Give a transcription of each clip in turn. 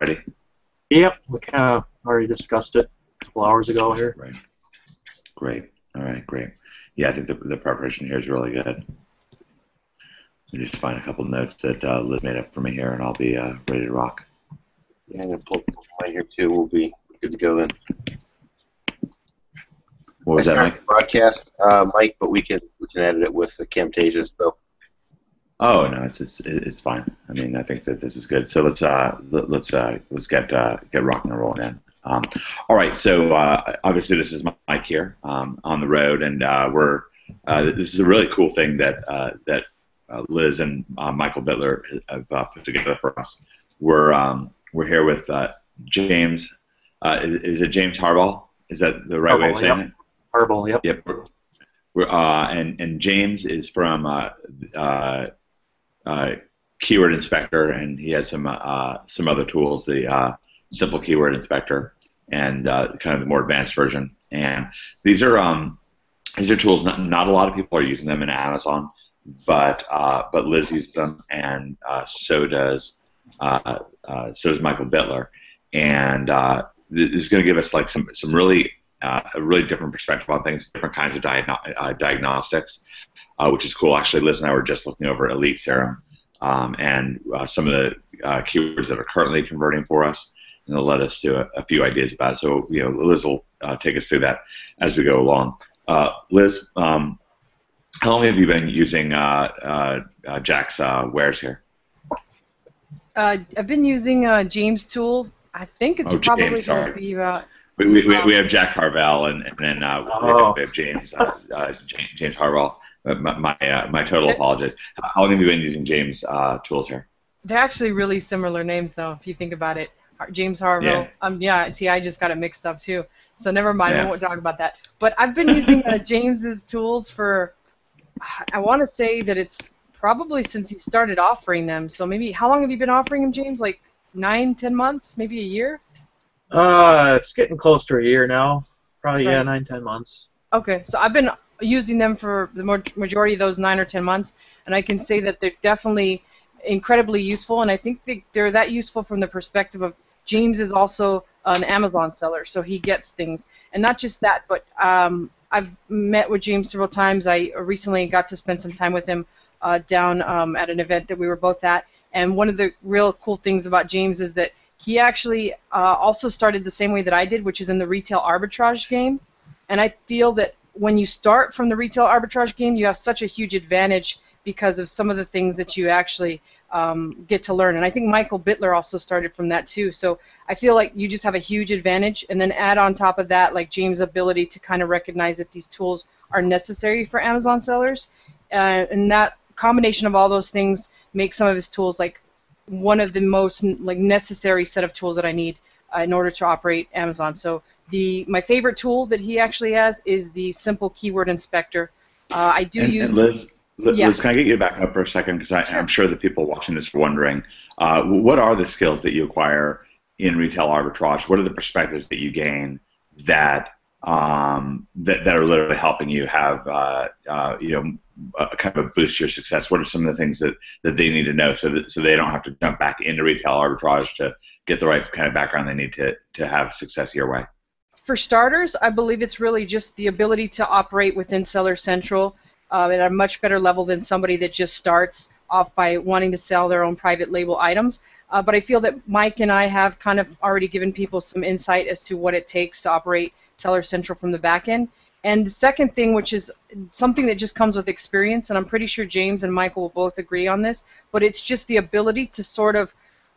ready? Yep, we kind of already discussed it a couple hours ago here. Right. Great. All right, great. Yeah, I think the, the preparation here is really good. Let me just find a couple notes that uh, Liz made up for me here, and I'll be uh, ready to rock. Yeah, I'm gonna pull pull mine here too. We'll be good to go then. What was I that, Mike? Broadcast, uh, Mike, but we can we can edit it with the Camtasia. So Oh no, it's it's it's fine. I mean, I think that this is good. So let's uh let, let's uh let's get uh get rocking and rolling in. Um, all right. So uh, obviously this is Mike here um, on the road, and uh, we're uh, this is a really cool thing that uh, that uh, Liz and uh, Michael Bitler have uh, put together for us. We're um, we're here with uh, James. Uh, is, is it James Harbaugh? Is that the right way of Harbaugh, saying yep. it? Herbal, yep. Yep. Uh, and and James is from uh, uh, uh, Keyword Inspector, and he has some uh, some other tools, the uh, Simple Keyword Inspector, and uh, kind of the more advanced version. And these are um, these are tools. Not, not a lot of people are using them in Amazon, but uh, but Liz uses them, and uh, so does uh, uh, so does Michael Bittler. And uh, this is going to give us like some some really uh, a really different perspective on things, different kinds of diagno- uh, diagnostics, uh, which is cool. Actually, Liz and I were just looking over Elite Serum um, and uh, some of the uh, keywords that are currently converting for us, and it'll let us do a, a few ideas about it. So, you know, Liz will uh, take us through that as we go along. Uh, Liz, um, how long have you been using uh, uh, uh, Jack's uh, wares here? Uh, I've been using uh, James Tool. I think it's Oh, probably James, going to be about. We, we, we- we have Jack Harvell and, and then uh, we have- Oh. we have James uh, uh, James, James Harvell. Uh, My my, uh, my total apologies. How long have you been using James uh, tools here? They're actually really similar names, though, if you think about it. James Harville. Yeah. Um, yeah. See, I just got it mixed up too. So never mind. Yeah. We won't talk about that. But I've been using uh, James's tools for. I want to say that it's probably since he started offering them. So maybe how long have you been offering them, James? Like nine, ten months, maybe a year. Uh, it's getting close to a year now. Probably yeah, nine, ten months. Okay, so I've been using them for the majority of those nine or ten months, and I can say that they're definitely incredibly useful, and I think they, they're that useful from the perspective of James is also an Amazon seller, so he gets things, and not just that, but um, I've met with James several times. I recently got to spend some time with him uh, down um, at an event that we were both at, and one of the real cool things about James is that he actually uh, also started the same way that I did, which is in the retail arbitrage game. And I feel that when you start from the retail arbitrage game, you have such a huge advantage because of some of the things that you actually um, get to learn. And I think Michael Bittler also started from that too. So I feel like you just have a huge advantage. And then add on top of that, like James' ability to kind of recognize that these tools are necessary for Amazon sellers. Uh, and that combination of all those things makes some of his tools like one of the most like necessary set of tools that I need uh, in order to operate Amazon. So the my favorite tool that he actually has is the simple keyword inspector. Uh, I do and, use and Liz, Liz, Yeah. Liz, can I get you back up for a second? Because Sure. I'm sure the people watching this are wondering, uh, what are the skills that you acquire in retail arbitrage? What are the perspectives that you gain that um, that, that are literally helping you have uh, uh, you know uh, kind of boost your success? What are some of the things that, that they need to know so that so they don't have to jump back into retail arbitrage to get the right kind of background they need to to have success your way? For starters, I believe it's really just the ability to operate within Seller Central uh, at a much better level than somebody that just starts off by wanting to sell their own private label items. Uh, but I feel that Mike and I have kind of already given people some insight as to what it takes to operate Seller Central from the back end. And the second thing, which is something that just comes with experience, and I'm pretty sure James and Michael will both agree on this, but it's just the ability to sort of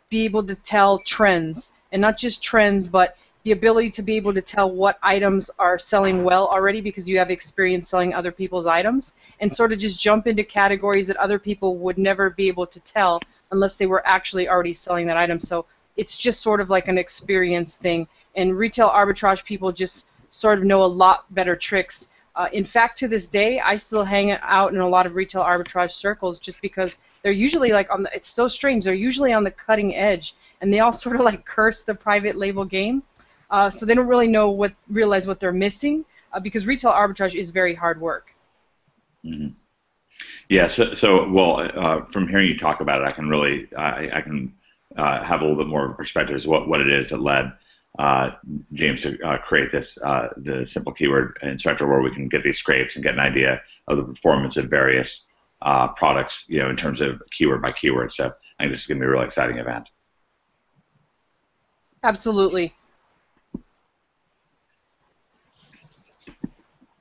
be able to tell trends, and not just trends, but the ability to be able to tell what items are selling well already because you have experience selling other people's items and sort of just jump into categories that other people would never be able to tell unless they were actually already selling that item. So it's just sort of like an experience thing. And retail arbitrage people just sort of know a lot better tricks. Uh, in fact, to this day, I still hang out in a lot of retail arbitrage circles just because they're usually like on the, it's so strange. They're usually on the cutting edge, and they all sort of like curse the private label game. Uh, so they don't really know what realize what they're missing uh, because retail arbitrage is very hard work. hmm Yeah. So, so well, uh, from hearing you talk about it, I can really, I, I can uh, have a little bit more perspective as what what it is that led uh, James to uh, create this uh, the simple keyword inspector where we can get these scrapes and get an idea of the performance of various uh, products, you know, in terms of keyword by keyword. So I think this is going to be a really exciting event. Absolutely.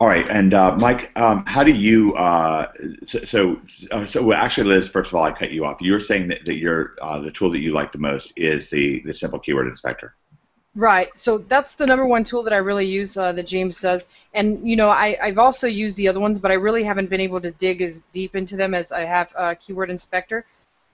All right, and uh, Mike, um, how do you? Uh, so, so, uh, so, actually, Liz. First of all, I cut you off. You were saying that, that your uh, the tool that you like the most is the the simple keyword inspector. Right. So that's the number one tool that I really use uh, that James does. And you know, I, I've also used the other ones, but I really haven't been able to dig as deep into them as I have uh, Keyword Inspector.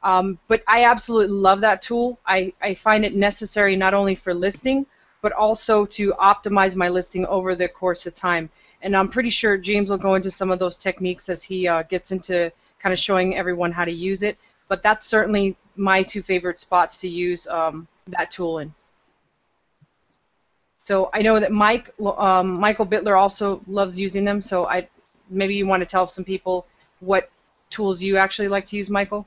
Um, but I absolutely love that tool. I, I find it necessary not only for listing, but also to optimize my listing over the course of time. And I'm pretty sure James will go into some of those techniques as he uh, gets into kind of showing everyone how to use it. But that's certainly my two favorite spots to use um, that tool in. So I know that Mike, um, Michael Bitler also loves using them. So I, maybe you want to tell some people what tools you actually like to use, Michael.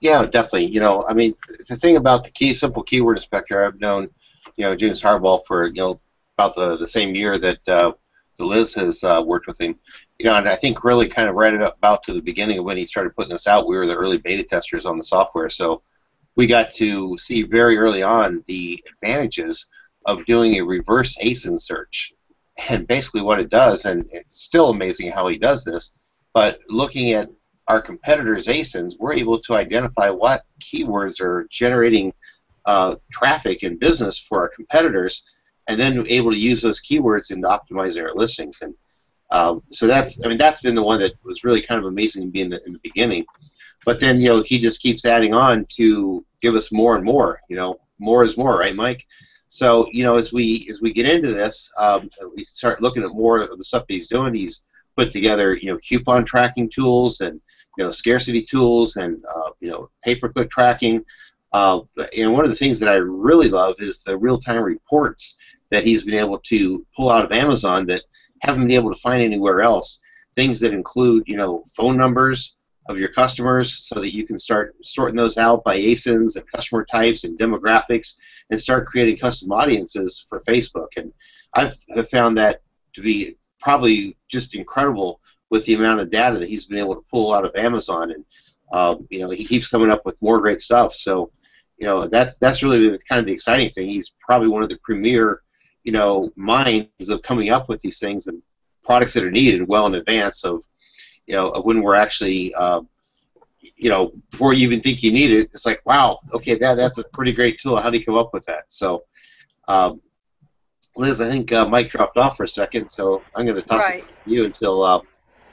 Yeah, definitely. You know, I mean, the thing about the key simple keyword inspector, I've known, you know, James Hardwell for you know about the, the same year that uh, the Liz has uh, worked with him. You know, and I think really kind of right about to the beginning of when he started putting this out, we were the early beta testers on the software, so we got to see very early on the advantages of doing a reverse ASIN search. And basically, what it does, and it's still amazing how he does this, but looking at our competitors' ASINs, we're able to identify what keywords are generating uh, traffic and business for our competitors and then able to use those keywords in optimizing our listings. And um, so that's, I mean, that's been the one that was really kind of amazing to be in the, in the beginning. But then, you know, he just keeps adding on to give us more and more. You know, more is more, right, Mike? So, you know, as we as we get into this, um, we start looking at more of the stuff that he's doing. He's put together, you know, coupon tracking tools and you know scarcity tools and uh, you know pay-per-click tracking. Uh, and one of the things that I really love is the real-time reports that he's been able to pull out of Amazon that haven't been able to find anywhere else. Things that include, you know, phone numbers of your customers so that you can start sorting those out by ASINs and customer types and demographics and start creating custom audiences for Facebook. And I've found that to be probably just incredible with the amount of data that he's been able to pull out of Amazon. And um, you know, he keeps coming up with more great stuff. So, you know, that's that's really kind of the exciting thing. He's probably one of the premier you know minds of coming up with these things and products that are needed well in advance of you know of when we're actually uh, you know before you even think you need it it's like wow okay that that's a pretty great tool how do you come up with that so um, Liz I think uh, Mike dropped off for a second so I'm going to toss right. it to you until uh,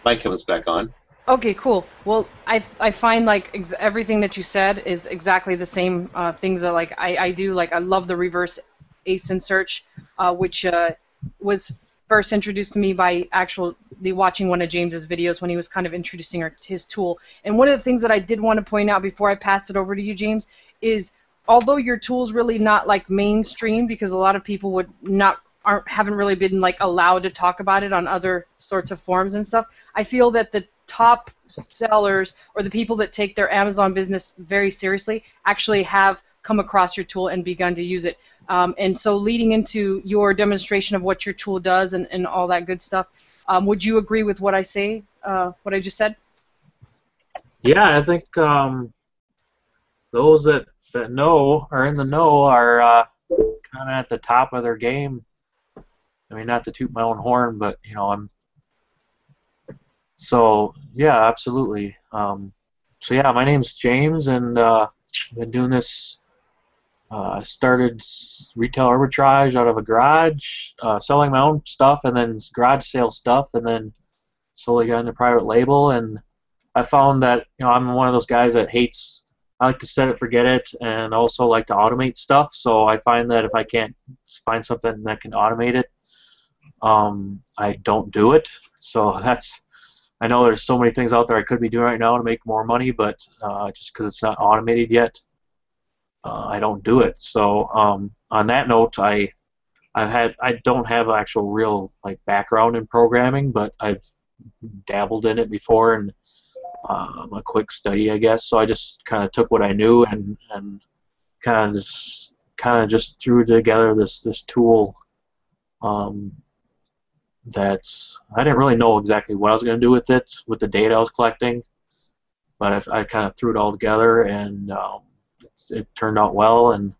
Mike comes back on Okay, cool. Well, I I find like ex- everything that you said is exactly the same uh, things that like I, I do. Like I love the reverse ASIN search, uh, which uh, was first introduced to me by actually watching one of James's videos when he was kind of introducing his tool. And one of the things that I did want to point out before I pass it over to you, James, is although your tool's really not like mainstream because a lot of people would not aren't haven't really been like allowed to talk about it on other sorts of forums and stuff. I feel that the top sellers or the people that take their Amazon business very seriously actually have come across your tool and begun to use it. Um, and so leading into your demonstration of what your tool does and, and all that good stuff, um, would you agree with what I say, uh, what I just said? Yeah, I think um, those that, that know are in the know are uh, kind of at the top of their game. I mean, not to toot my own horn, but you know, I'm. So yeah, absolutely. Um, so yeah, my name's James, and uh, I've been doing this uh, started retail arbitrage out of a garage, uh, selling my own stuff, and then garage sale stuff, and then slowly got into private label. And I found that you know I'm one of those guys that hates. I like to set it, forget it, and also like to automate stuff. So I find that if I can't find something that can automate it, um, I don't do it. So that's I know there's so many things out there I could be doing right now to make more money, but uh, just because it's not automated yet, uh, I don't do it. So um, on that note, I I've had I don't have actual real like background in programming, but I've dabbled in it before, and um, a quick study, I guess. So I just kind of took what I knew and and kind of just kind of just threw together this this tool. Um, that's I didn't really know exactly what I was going to do with it with the data I was collecting, but I, I kind of threw it all together and um, it turned out well. And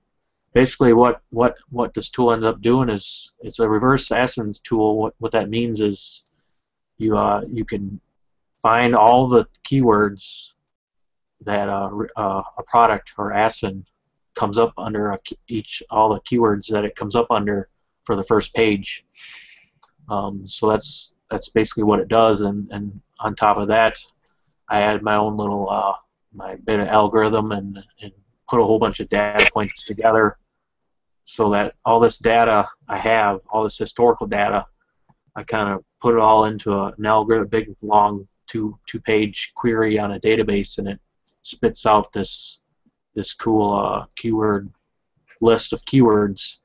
basically, what what what this tool ended up doing is it's a reverse ASIN tool. What what that means is you uh, you can find all the keywords that uh, uh, a product or ASIN comes up under a, each all the keywords that it comes up under for the first page. Um, so that's that's basically what it does, and, and on top of that, I add my own little uh, my bit of algorithm and, and put a whole bunch of data points together, so that all this data I have, all this historical data, I kind of put it all into a, an algorithm, big long two two page query on a database, and it spits out this this cool uh, keyword list of keywords,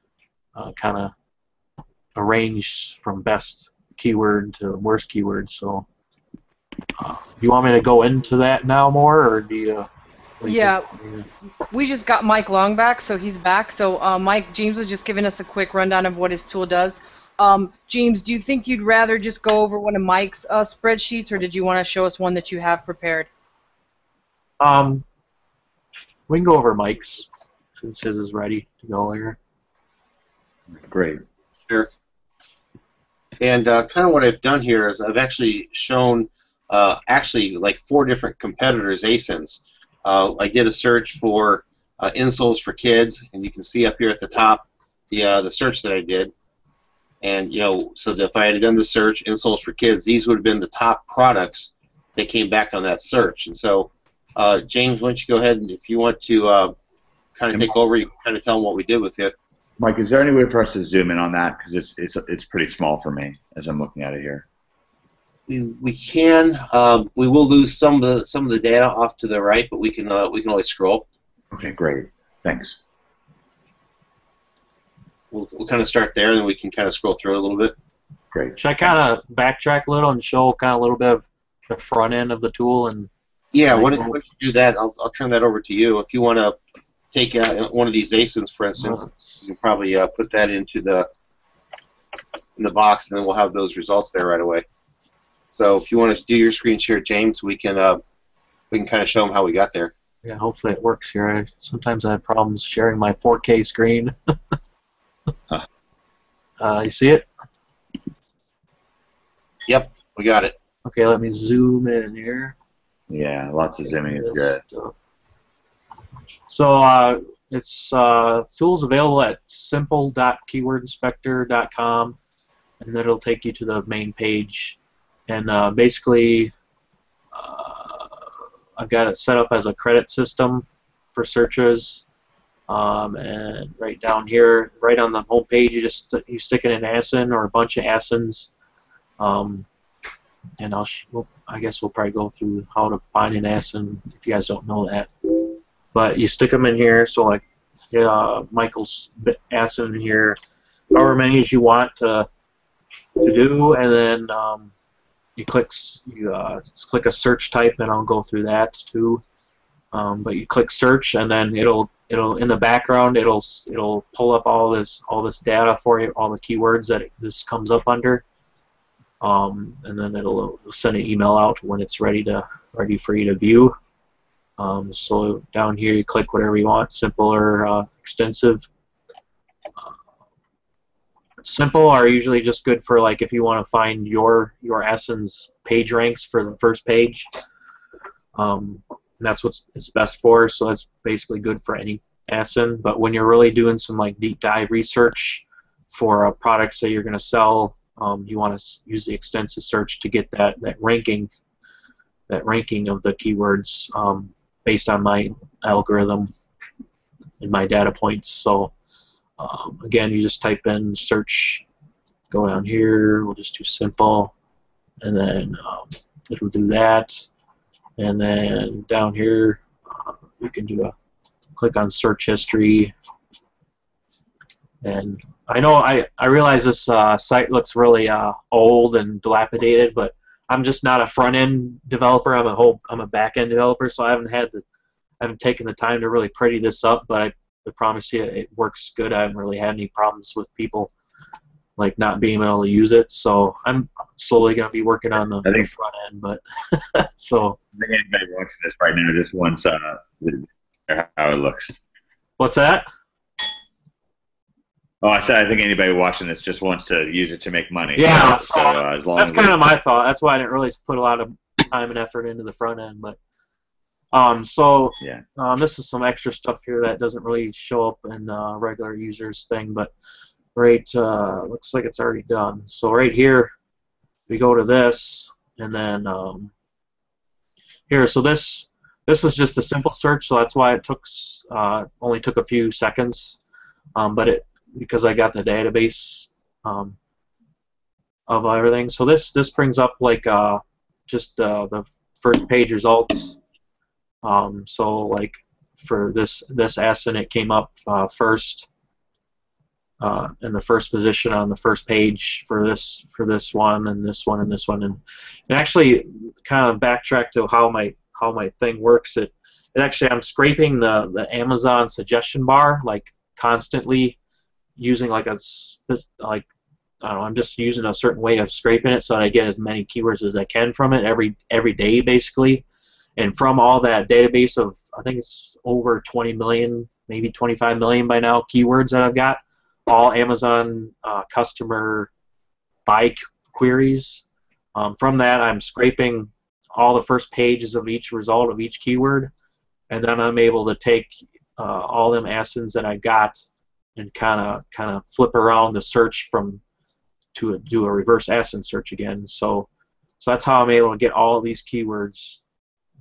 uh, kind of arranged from best keyword to worst keyword. So, uh, do you want me to go into that now more, or do you? Yeah, we just got Mike Long back, so he's back. So, uh, Mike, James was just giving us a quick rundown of what his tool does. Um, James, do you think you'd rather just go over one of Mike's uh, spreadsheets, or did you want to show us one that you have prepared? Um, we can go over Mike's since his is ready to go here. Great. Sure. And uh, kind of what I've done here is I've actually shown uh, actually like four different competitors ASINs. Uh, I did a search for uh, insoles for kids, and you can see up here at the top the uh, the search that I did. And you know, so if I had done the search insoles for kids, these would have been the top products that came back on that search. And so uh, James, why don't you go ahead and if you want to uh, kind of take over, you kind of tell them what we did with it. Mike, is there any way for us to zoom in on that because it's it's it's pretty small for me as I'm looking at it here. We, we can. Um, we will lose some of the some of the data off to the right, but we can uh, we can always scroll. Okay, great. Thanks. We'll, we'll kind of start there, and then we can kind of scroll through it a little bit. Great. Should I kind of backtrack a little and show kind of a little bit of the front end of the tool and Yeah, why don't, you do that? I'll, I'll turn that over to you. If you want to take uh, one of these ASINs, for instance, you can probably uh, put that into the in the box, and then we'll have those results there right away. So if you want to do your screen share, James, we can uh, we can kind of show them how we got there. Yeah, hopefully it works here. I, sometimes I have problems sharing my 4K screen. Huh. uh, you see it? Yep, we got it. Okay, let me zoom in here. Yeah, lots of zooming is good. So uh, it's uh, tools available at simple.keywordinspector.com, and then it'll take you to the main page. And uh, basically, uh, I've got it set up as a credit system for searches. Um, and right down here, right on the home page, you just you stick in an ASIN or a bunch of ASINs. Um, and I'll we'll, I guess we'll probably go through how to find an ASIN if you guys don't know that. But you stick them in here, so like yeah, Michael's ASIN in here, however many as you want to to do, and then um, you click you uh, click a search type, and I'll go through that too. Um, but you click search, and then it'll it'll in the background it'll it'll pull up all this all this data for you, all the keywords that it, this comes up under um, and then it'll send an email out when it's ready to ready for you to view. Um, so down here you click whatever you want, simple or uh, extensive. Uh, simple are usually just good for like if you want to find your your ASIN's page ranks for the first page. Um, that's what it's best for. So that's basically good for any ASIN. But when you're really doing some like deep dive research for a product that you're going to sell um, you want to use the extensive search to get that, that ranking that ranking of the keywords um, based on my algorithm and my data points. So um, again, you just type in search, go down here. We'll just do simple, and then um, it'll do that. And then down here, uh, we can do a click on search history, and I know I, I realize this uh, site looks really uh, old and dilapidated, but I'm just not a front end developer. I'm a whole I'm a back end developer, so I haven't had the I haven't taken the time to really pretty this up. But I, I promise you, it works good. I haven't really had any problems with people like not being able to use it. So I'm slowly gonna be working on the, I think- front end. But so I think anybody watching this right now just wants uh, how it looks. what's that? Oh, I said I think anybody watching this just wants to use it to make money. Yeah, So, so, uh, as long That's kind of my thought. That's why I didn't really put a lot of time and effort into the front end. But um, so Yeah. um, this is some extra stuff here that doesn't really show up in uh, regular users thing, but right uh, looks like it's already done. So right here, we go to this, and then um, here. So this this was just a simple search, so that's why it took uh, only took a few seconds. Um, but it because I got the database um, of everything. So this this brings up like uh, just uh, the first page results. Um, so like for this this ASIN, it came up uh, first uh, in the first position on the first page for this for this one and this one and this one and, and actually kind of backtrack to how my how my thing works. It it actually I'm scraping the the Amazon suggestion bar like constantly using like a like I don't know, I'm just using a certain way of scraping it so that I get as many keywords as I can from it every every day basically. And from all that database of I think it's over 20 million, maybe 25 million by now keywords that I've got, all Amazon uh, customer buy queries. Um, from that, I'm scraping all the first pages of each result of each keyword, and then I'm able to take uh, all them ASINs that I got and kind of kind of flip around the search from to a, do a reverse ASIN search again. So so that's how I'm able to get all of these keywords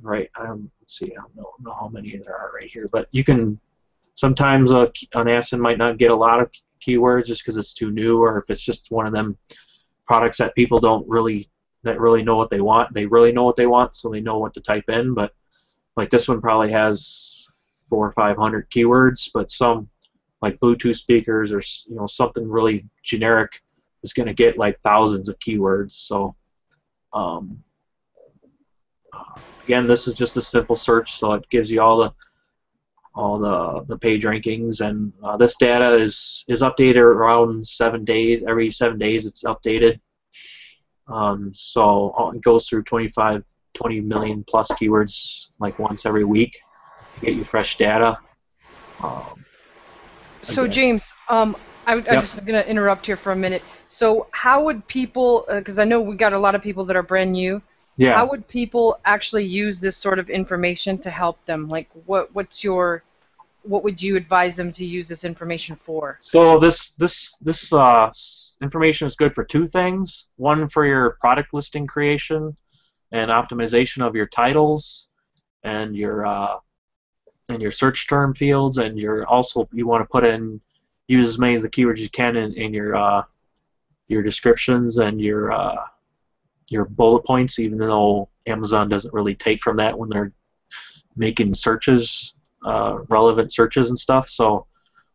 right. Um, let's see, I don't know, know how many there are right here, but you can sometimes a, an ASIN might not get a lot of keywords just because it's too new, or if it's just one of them products that people don't really that really know what they want. They really know what they want, so they know what to type in. But like this one probably has four or five hundred keywords, but some like Bluetooth speakers or you know something really generic is going to get like thousands of keywords. So um, again, this is just a simple search, so it gives you all the all the, the page rankings, and uh, this data is is updated around seven days. Every seven days, it's updated. Um, so uh, it goes through 25, 20 million plus keywords like once every week to get you fresh data. Um, So Okay. James, um, I, I'm Yep. just gonna interrupt here for a minute. So how would people? Because I know we got a lot of people that are brand new. Yeah. How would people actually use this sort of information to help them? Like, what what's your what would you advise them to use this information for? So this this this uh, information is good for two things. One for your product listing creation and optimization of your titles and your uh, and your search term fields, and your also you want to put in use as many of the keywords you can in, in your uh, your descriptions and your uh, your bullet points, even though Amazon doesn't really take from that when they're making searches, uh, relevant searches and stuff. So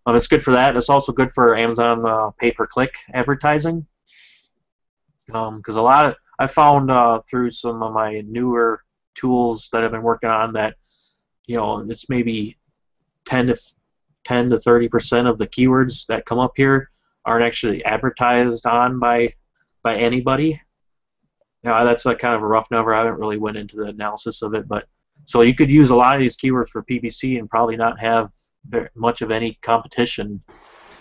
um, it's good for that. It's also good for Amazon uh, pay-per-click advertising because a lot of I found uh, through some of my newer tools that I've been working on that you know it's maybe 10 to 10 to 30 percent of the keywords that come up here aren't actually advertised on by by anybody. Now that's a kind of a rough number. I haven't really went into the analysis of it, but so you could use a lot of these keywords for PPC and probably not have very much of any competition,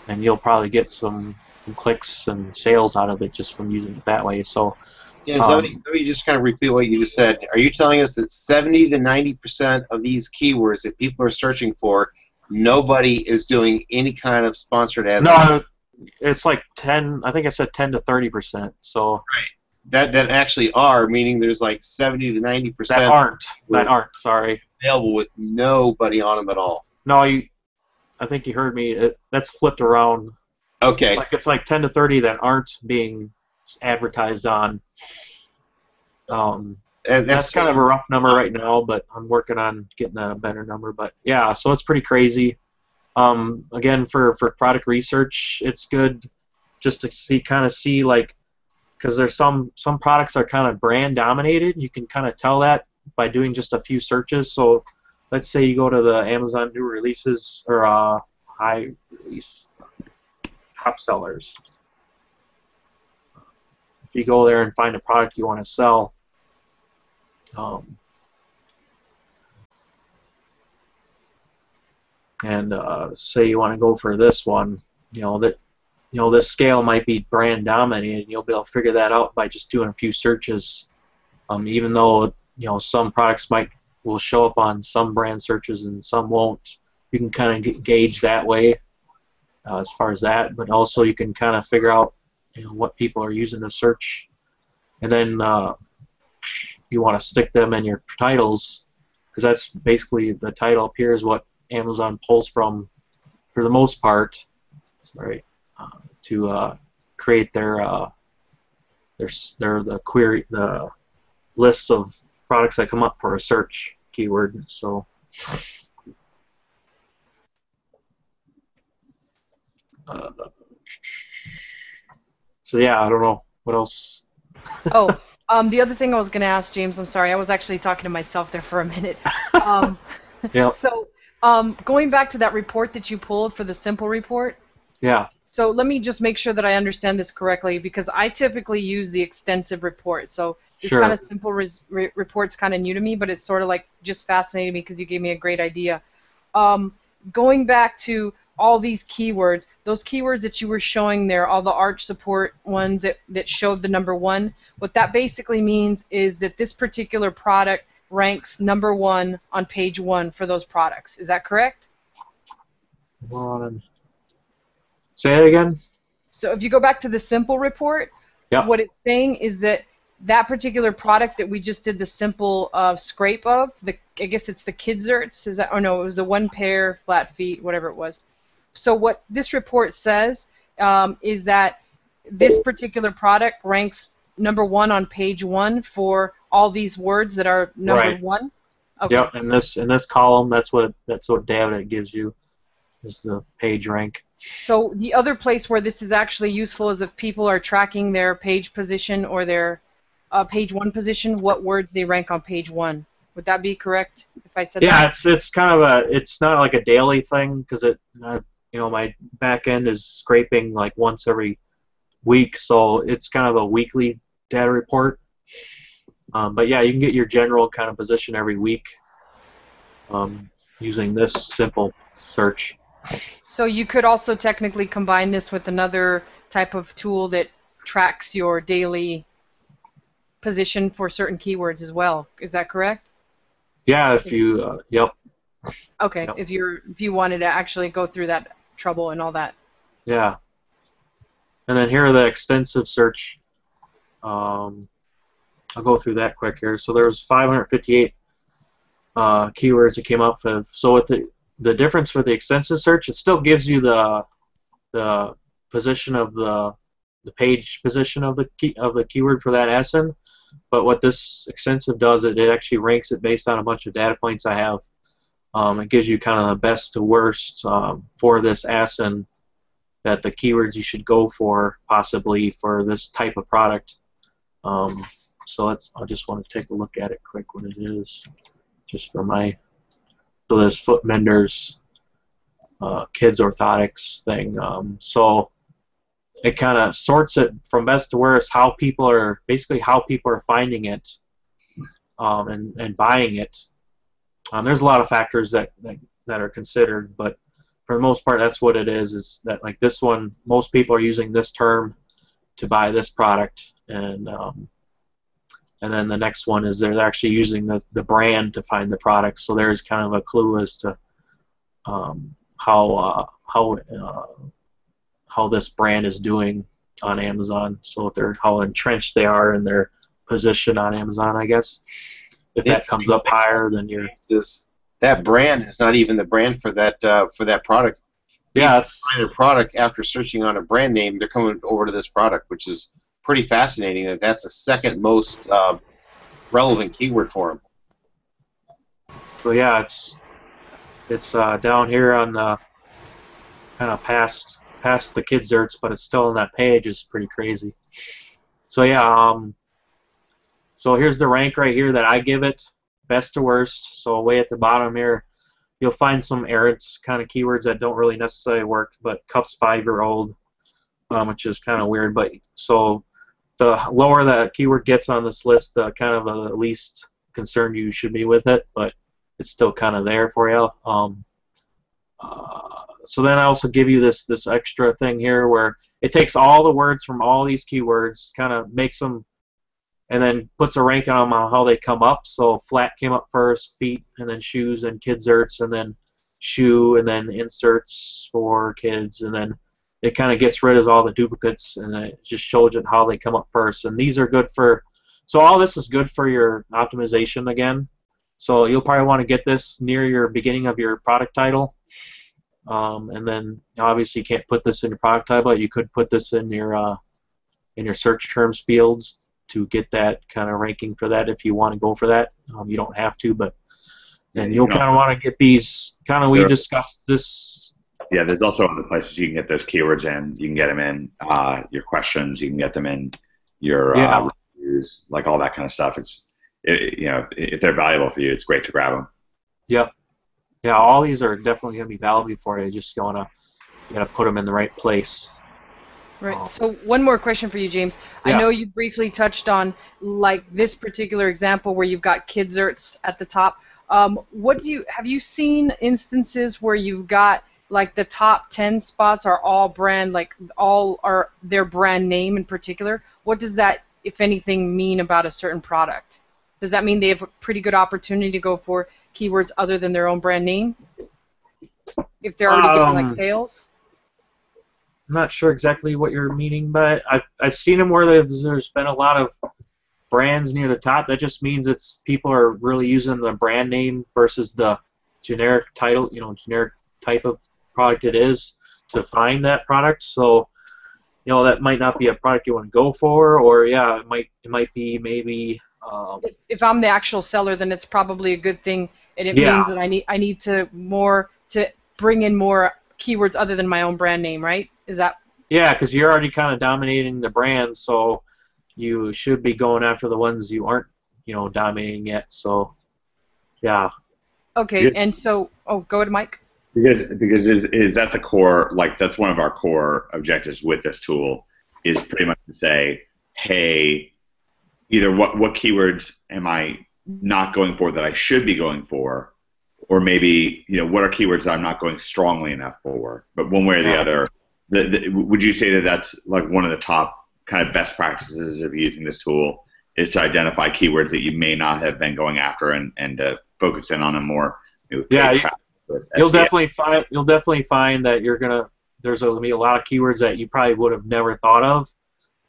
and you'll probably get some, clicks and sales out of it just from using it that way. So let, Um, me, let me just kind of repeat what you just said. Are you telling us that 70 to 90 percent of these keywords that people are searching for, nobody is doing any kind of sponsored ads? no, it's like ten. I think I said ten to thirty percent. So That that actually are, meaning there's like 70 to 90 percent that aren't that aren't. Sorry. available with nobody on them at all. No, you. I think you heard me. It, that's flipped around. Okay. Like it's like ten to thirty that aren't being advertised on. Um, And that's, that's, kind of a rough number right now, but I'm working on getting a better number. But yeah, so it's pretty crazy. Um, again, for for product research, it's good just to see kind of see like because there's some some products are kind of brand dominated. You can kind of tell that by doing just a few searches. So let's say you go to the Amazon new releases or uh, high release top sellers. If you go there and find a product you want to sell, um, and uh, say you want to go for this one, you know that you know this scale might be brand dominated. You'll be able to figure that out by just doing a few searches. Um, even though you know some products might will show up on some brand searches and some won't, you can kind of gauge that way uh, as far as that. But also you can kind of figure out you know what people are using to search, and then uh, you want to stick them in your titles because that's basically the title is what Amazon pulls from for the most part. Sorry, to uh, create their uh, their their the query the lists of products that come up for a search keyword. So. Uh, so yeah, I don't know what else. oh, um, the other thing I was going to ask James, I'm sorry, I was actually talking to myself there for a minute. Um, yeah. So um, going back to that report that you pulled for the simple report. Yeah. So let me just make sure that I understand this correctly because I typically use the extensive report. So this Sure. kind of simple res- re- report's kind of new to me, but it's sort of like just fascinating me because you gave me a great idea. Um, going back to all these keywords, those keywords that you were showing there, all the arch support ones that, that showed the number one, what that basically means is that this particular product ranks number one on page one for those products. Is that correct? Hold on. Say it again. So if you go back to the simple report, Yep. what it's saying is that that particular product that we just did the simple uh, scrape of, the I guess it's the Kidzerts, is that? Oh no, it was the one pair flat feet, whatever it was. So what this report says um, is that this particular product ranks number one on page one for all these words that are number Right. one. Okay. Yep. In this in this column, that's what that's what data gives you, is the page rank. So the other place where this is actually useful is if people are tracking their page position or their uh, page one position, what words they rank on page one. Would that be correct if I said that? Yeah, that? it's it's kind of a it's not like a daily thing because it uh, you know my back end is scraping like once every week, so it's kind of a weekly data report. Um, but yeah, you can get your general kind of position every week um, using this simple search. So you could also technically combine this with another type of tool that tracks your daily position for certain keywords as well. Is that correct? Yeah, if you uh, yep Okay. Yep. If you're if you wanted to actually go through that trouble and all that. Yeah. And then here are the extensive search. Um, I'll go through that quick here. So there was 558 uh, keywords that came up. For, so with the the difference with the extensive search, it still gives you the the position of the the page position of the key, of the keyword for that ASIN. But what this extensive does, it, it actually ranks it based on a bunch of data points I have. Um, it gives you kind of the best to worst um, for this ASIN that the keywords you should go for possibly for this type of product. Um, so I just want to take a look at it quick what it is, just for my. So there's foot menders, uh, kids orthotics thing. Um, so it kind of sorts it from best to worst. How people are basically how people are finding it, um, and and buying it. Um, there's a lot of factors that, that that are considered, but for the most part, that's what it is. Is that like this one? Most people are using this term to buy this product, and um, and then the next one is they're actually using the, the brand to find the product. So there's kind of a clue as to um, how uh, how uh, how this brand is doing on Amazon. So if they're how entrenched they are in their position on Amazon, I guess. If that comes up higher, then you're This that brand is not even the brand for that uh, for that product. yeah, it's Find a product after searching on a brand name, they're coming over to this product, which is pretty fascinating. That that's the second most uh, relevant keyword for them. So yeah, it's it's uh, down here on the kind of past past the kids' zerts, but it's still on that page. is pretty crazy. So yeah, um, so here's the rank right here that I give it, best to worst. So way at the bottom here, you'll find some errant kind of keywords that don't really necessarily work, but cups five year old, um, which is kind of weird. But so the lower that keyword gets on this list, the kind of the least concerned you should be with it, but it's still kind of there for you. Um, uh, so then I also give you this this extra thing here where it takes all the words from all these keywords, kind of makes them, and then puts a rank on them on how they come up. So flat came up first, feet, and then shoes and kids zerts, and then shoe, and then inserts for kids, and then it kind of gets rid of all the duplicates, and it just shows it how they come up first. And these are good for, so all this is good for your optimization again. So you'll probably want to get this near your beginning of your product title um, and then obviously you can't put this in your product title, but you could put this in your uh, in your search terms fields to get that kind of ranking for that if you want to go for that. Um, you don't have to, but and you'll kind of want to get these kind of we discussed this. Yeah, there's also other places you can get those keywords in. You can get them in uh, your questions. You can get them in your Yeah. uh, reviews, like all that kind of stuff. It's it, you know if they're valuable for you, it's great to grab them. Yep. Yeah, all these are definitely going to be valuable for you. Just going to you got to put them in the right place. Right. Oh. So one more question for you, James. Yeah. I know you briefly touched on like this particular example where you've got kidzerts at the top. Um, what do you have you seen instances where you've got like the top 10 spots are all brand like all are their brand name in particular? What does that if anything mean about a certain product? Does that mean they have a pretty good opportunity to go for keywords other than their own brand name? If they're already getting like Um, sales? I'm not sure exactly what you're meaning, but I've I've seen them where there's, there's been a lot of brands near the top. That just means it's people are really using the brand name versus the generic title, you know, generic type of product it is to find that product. So, you know, that might not be a product you want to go for, or yeah, it might it might be maybe. Um, if, if I'm the actual seller, then it's probably a good thing, and it Yeah. means that I need I need to more to bring in more keywords other than my own brand name, right? Is that Yeah, because you're already kind of dominating the brand, so you should be going after the ones you aren't, you know, dominating yet. So, yeah, okay? Yeah. And so, oh, go ahead, Mike. Because because is is that the core like that's one of our core objectives with this tool is pretty much to say, hey, either what what keywords am I not going for that I should be going for, or maybe you know what are keywords that I'm not going strongly enough for. But one way or the other, the, the, would you say that that's like one of the top kind of best practices of using this tool is to identify keywords that you may not have been going after and and uh, to focus in on them more. Yeah, paid SEO. You'll definitely find you'll definitely find that you're gonna there's gonna be a lot of keywords that you probably would have never thought of,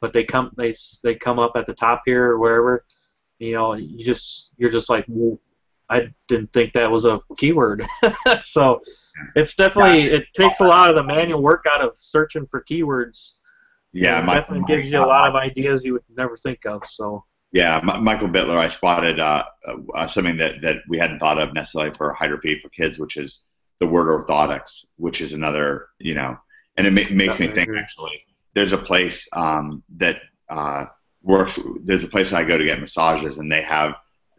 but they come they they come up at the top here or wherever. You know, you just you're just like, "Whoa, I didn't think that was a keyword. so it's definitely it takes a lot of the manual work out of searching for keywords. Yeah, it my- definitely my- gives you a lot of ideas you would never think of. So Yeah, M- Michael Bittler, I spotted uh, uh, something that, that we hadn't thought of necessarily for hydrophy for kids, which is the word orthotics, which is another, you know, and it ma- makes me think actually. There's a place um, that uh, works. There's a place I go to get massages, and they have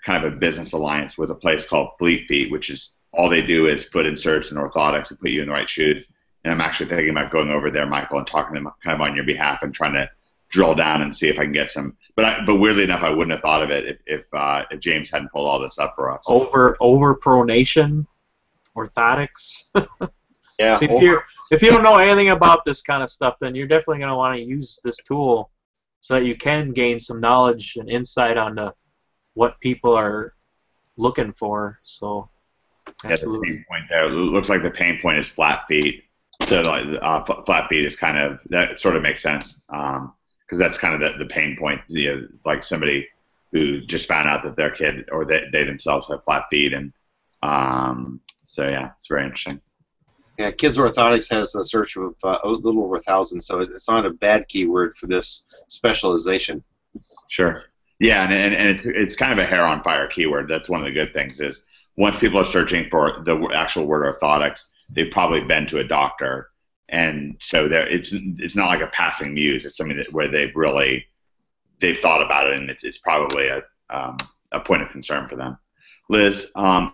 kind of a business alliance with a place called Fleet Feet, which is all they do is foot inserts and orthotics and put you in the right shoes. And I'm actually thinking about going over there, Michael, and talking to them kind of on your behalf and trying to drill down and see if I can get some. But I, but weirdly enough, I wouldn't have thought of it if if, uh, if James hadn't pulled all this up for us. over over pronation, orthotics. Yeah. See, if you if you don't know anything about this kind of stuff, then you're definitely going to want to use this tool so that you can gain some knowledge and insight onto what people are looking for. So, Yeah, the absolutely. pain point there. It looks like the pain point is flat feet. So like uh, f- flat feet is kind of that sort of makes sense because that's kind of the, the pain point. You know, like somebody who just found out that their kid or they, they themselves have flat feet, and um, so yeah, it's very interesting. Yeah, Kids Orthotics has a search of uh, a little over a thousand, so it's not a bad keyword for this specialization. Sure. Yeah, and, and, and it's it's kind of a hair on fire keyword. That's one of the good things is once people are searching for the actual word orthotics, they've probably been to a doctor, and so there it's it's not like a passing muse. It's something that where they've really they've thought about it, and it's, it's probably a um, a point of concern for them. Liz, um,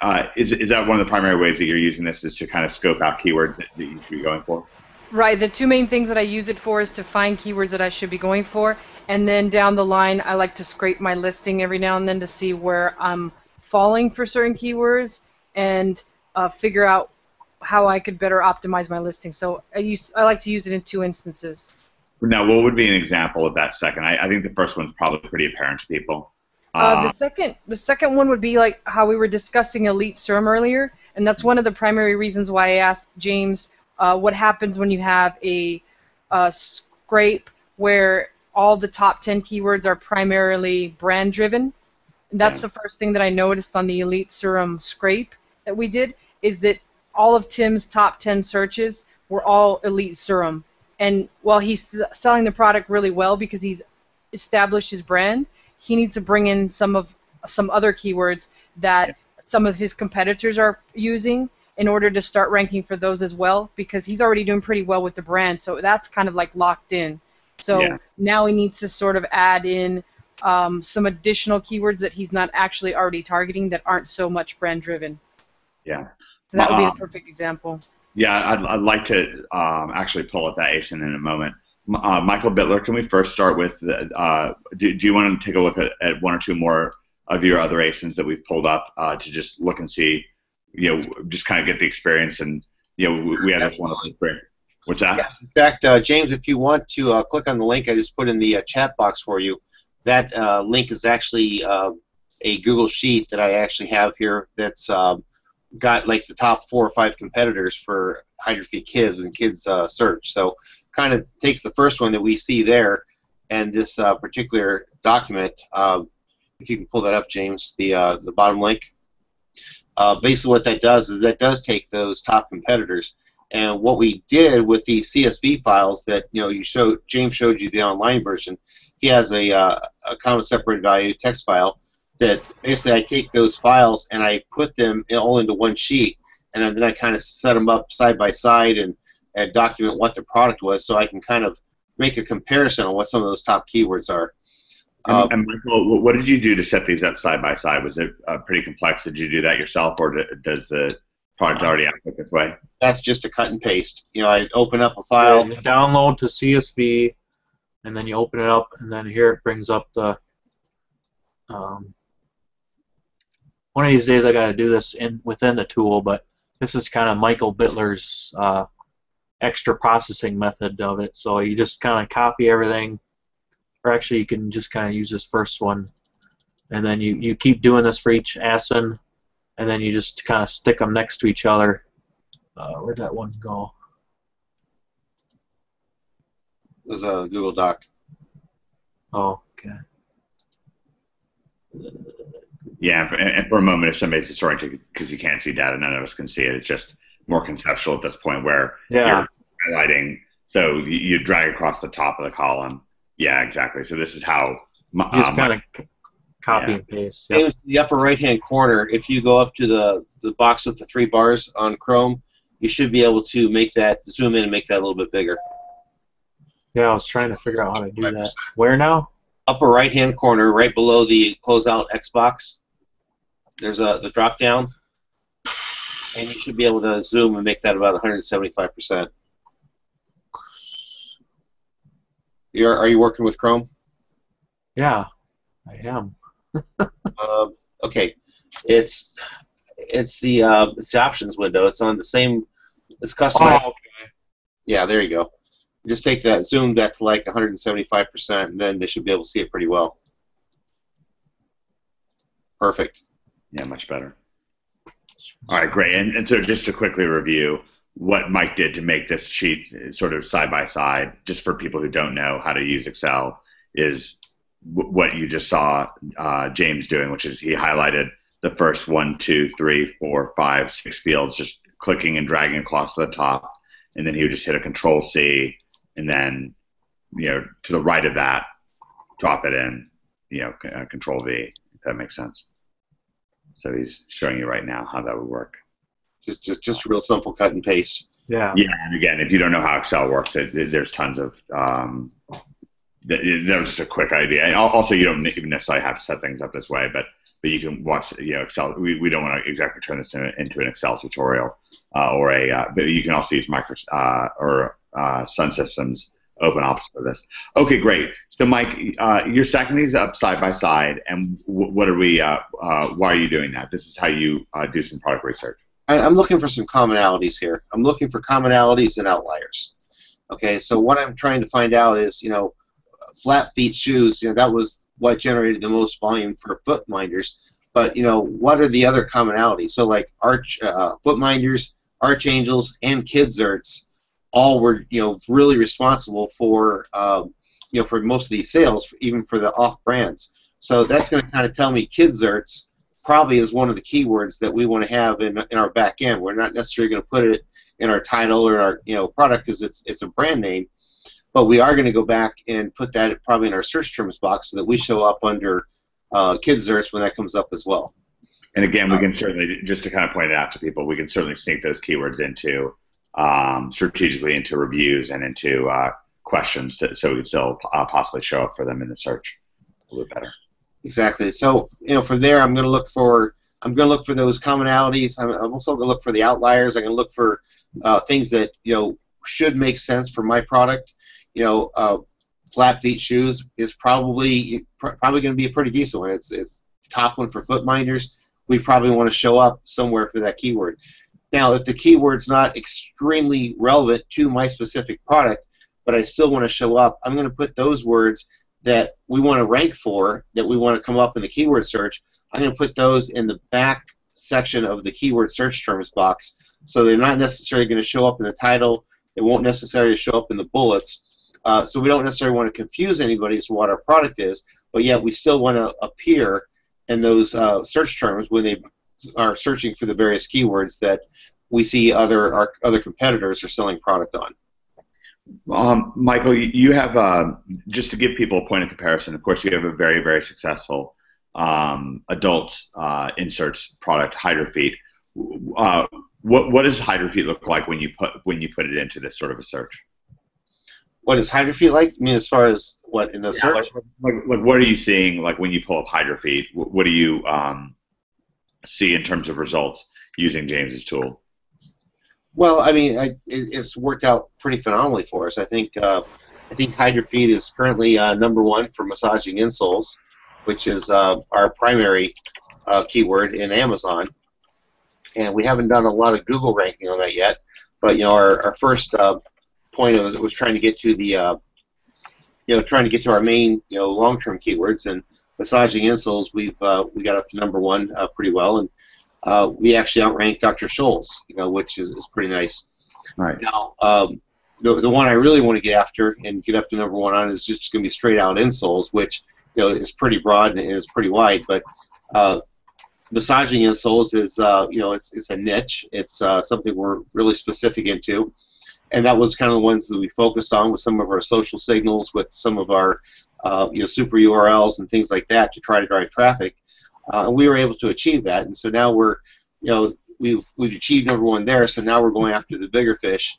uh, is is that one of the primary ways that you're using this is to kind of scope out keywords that, that you should be going for? Right. The two main things that I use it for is to find keywords that I should be going for, and then down the line, I like to scrape my listing every now and then to see where I'm falling for certain keywords and uh, figure out how I could better optimize my listing. So I use I like to use it in two instances. Now, what would be an example of that second? I, I think the first one's probably pretty apparent to people. Uh, the second the second one would be like how we were discussing elite serum earlier, and that's one of the primary reasons why I asked James uh, what happens when you have a, a scrape where all the top 10 keywords are primarily brand driven. That's Yeah. the first thing that I noticed on the Elite Serum scrape that we did is that all of Tim's top 10 searches were all Elite Serum. And while he's selling the product really well because he's established his brand, he needs to bring in some of some other keywords that some of his competitors are using in order to start ranking for those as well because he's already doing pretty well with the brand. So that's kind of like locked in. So Yeah. now he needs to sort of add in um, some additional keywords that he's not actually already targeting that aren't so much brand driven. Yeah. So that would be a Um, perfect example. Yeah, I'd, I'd like to um, actually pull up that ASIN in a moment. Uh, Michael Bittler, can we first start with, the, uh, do, do you want to take a look at, at one or two more of your other ASINs that we've pulled up uh, to just look and see, you know, just kind of get the experience and, you know, we, we have this wonderful experience. What's that? Yeah. In fact, uh, James, if you want to uh, click on the link I just put in the uh, chat box for you, that uh, link is actually uh, a Google Sheet that I actually have here that's um, got like the top four or five competitors for HydraFeet Kids and Kids uh, Search. So kind of takes the first one that we see there and this uh, particular document. Um, if you can pull that up, James, the uh, the bottom link. Uh, basically, what that does is that does take those top competitors and what we did with the CSV files that you know you showed James showed you the online version. He has a, uh, a comma separated value text file that basically I take those files and I put them all into one sheet, and then I kind of set them up side by side and, and document what the product was, so I can kind of make a comparison on what some of those top keywords are. Uh, And, and Michael, what did you do to set these up side by side? Was it uh, pretty complex? Did you do that yourself, or d- does the product already output this way? that's just a cut and paste. You know, I open up a file. You download to CSV, and then you open it up, and then here it brings up the. Um, one of these days I got to do this in within the tool, but this is kind of Michael Bittler's uh, extra processing method of it. So you just kind of copy everything, or actually you can just kind of use this first one, and then you, you keep doing this for each ASIN, and then you just kind of stick them next to each other. Uh, where'd that one go? There's a Google Doc. Oh, okay. Yeah, and for, a moment, if somebody's destroying because you can't see data, none of us can see it. It's just more conceptual at this point where Yeah. you're highlighting. So you, you drag across the top of the column. Yeah, exactly. So this is how. my- You just uh, kind of copy yeah. and paste. Yep. James, to the upper right hand corner, if you go up to the, the box with the three bars on Chrome, you should be able to make that zoom in and make that a little bit bigger. Yeah, I was trying to figure out how to do that. Where now? Upper right hand corner, right below the close closeout Xbox, there's a the drop down, and you should be able to zoom and make that about 175 percent. You're, are you working with Chrome? Yeah, I am. Um, okay, it's it's the uh, it's the options window. It's on the same. It's customized. Oh, Yeah, there you go. Just take that, zoom that to like 175%, and then they should be able to see it pretty well. Perfect. Yeah, much better. All right, great. And, and so just to quickly review what Mike did to make this sheet sort of side by side, just for people who don't know how to use Excel, is w- what you just saw uh, James doing, which is he highlighted the first one, two, three, four, five, six fields, just clicking and dragging across to the top, and then he would just hit a Control C, and then you know to the right of that, drop it in, you know, c- uh, Control V. If that makes sense. So he's showing you right now how that would work. Just, just, just real simple cut and paste. Yeah. Yeah, and again, if you don't know how Excel works, it, it- there's tons of um, that, that was just a quick idea. And also, you don't even necessarily have to set things up this way, but but you can watch, you know, Excel. We, we don't want to exactly turn this into, into an Excel tutorial uh, or a, uh, but you can also use Microsoft uh, or uh, Sun Systems Open Office for this. Okay, great. So, Mike, uh, you're stacking these up side by side, and w- what are we? Uh, uh, why are you doing that? This is how you uh, do some product research. I, I'm looking for some commonalities here. I'm looking for commonalities and outliers. Okay, so what I'm trying to find out is, you know, flat feet shoes. You know, that was what generated the most volume for foot minders. But you know, what are the other commonalities? So like arch uh, foot minders, archangels, and kidzerts all were you know really responsible for um, you know for most of these sales, even for the off brands. So that's going to kind of tell me kidzerts probably is one of the keywords that we want to have in, in our back end. We're not necessarily going to put it in our title or our you know product because it's it's a brand name, but we are going to go back and put that probably in our search terms box so that we show up under uh, kidzerts when that comes up as well. And again, we can certainly just to kind of point it out to people, we can certainly sneak those keywords into um, strategically into reviews and into uh, questions, to, so we can still uh, possibly show up for them in the search a little better. Exactly. So you know, from there, I'm going to look for I'm going to look for those commonalities. I'm, I'm also going to look for the outliers. I'm going to look for uh, things that you know should make sense for my product. You know, uh, flat feet shoes is probably probably going to be a pretty decent one. It's it's top one for foot minders. We probably want to show up somewhere for that keyword. Now, if the keyword's not extremely relevant to my specific product, but I still want to show up, I'm going to put those words that we want to rank for, that we want to come up in the keyword search. I'm going to put those in the back section of the keyword search terms box, so they're not necessarily going to show up in the title. They won't necessarily show up in the bullets. Uh, so we don't necessarily want to confuse anybody as to what our product is, but yet we still want to appear in those uh, search terms when they are searching for the various keywords that we see other our other competitors are selling product on. Um, Michael, you have uh, just to give people a point of comparison. Of course, you have a very very successful um, adult uh, inserts product, HydraFeet. Uh, what what does HydraFeet look like when you put when you put it into this sort of a search? What is HydraFeet like? I mean, as far as what in the Yeah, search? like, like, like, what are you seeing? Like when you pull up HydraFeet, what, what do you um, see in terms of results using James's tool? Well, I mean, I, it, it's worked out pretty phenomenally for us. I think uh, I think HydraFeet is currently uh, number one for massaging insoles, which is uh, our primary uh, keyword in Amazon. And we haven't done a lot of Google ranking on that yet. But you know, our, our first uh, point was was trying to get to the uh, you know trying to get to our main you know long-term keywords and massaging insoles. We've uh, we got up to number one uh, pretty well and uh, we actually outranked Dr. Scholl's, you know, which is, is pretty nice. Right. Now, um, the, the one I really want to get after and get up to number one on is just going to be straight out insoles, which you know is pretty broad and is pretty wide. But uh, massaging insoles is uh, you know it's, it's a niche. It's uh, something we're really specific into, and that was kind of the ones that we focused on with some of our social signals, with some of our uh, you know super URLs and things like that to try to drive traffic. Uh, and we were able to achieve that, and so now we're, you know, we've we've achieved number one there. So now we're going after the bigger fish,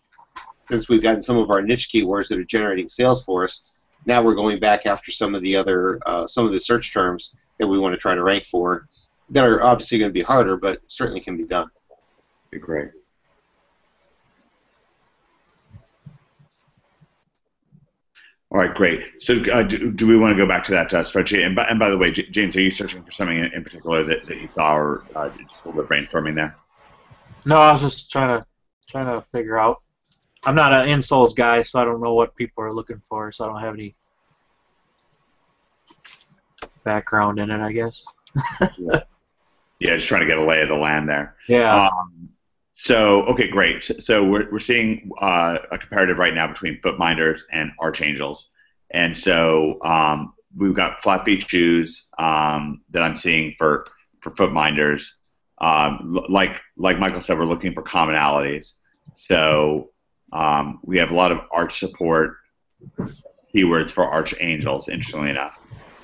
since we've gotten some of our niche keywords that are generating sales for us. Now we're going back after some of the other uh, some of the search terms that we want to try to rank for, that are obviously going to be harder, but certainly can be done. Great. All right, great. So, uh, do, do we want to go back to that uh, spreadsheet? And by, and by the way, J- James, are you searching for something in, in particular that, that you saw, or uh, just a little bit brainstorming there? No, I was just trying to trying to figure out. I'm not an insoles guy, so I don't know what people are looking for. So I don't have any background in it, I guess. Yeah, just trying to get a lay of the land there. Yeah. Um, so, okay, great. So, we're, we're seeing uh, a comparative right now between Footminders and Archangels. And so um, we've got flat feet shoes um, that I'm seeing for, for Footminders. Um, like, like Michael said, we're looking for commonalities. So um, we have a lot of Arch support keywords for Archangels, interestingly enough,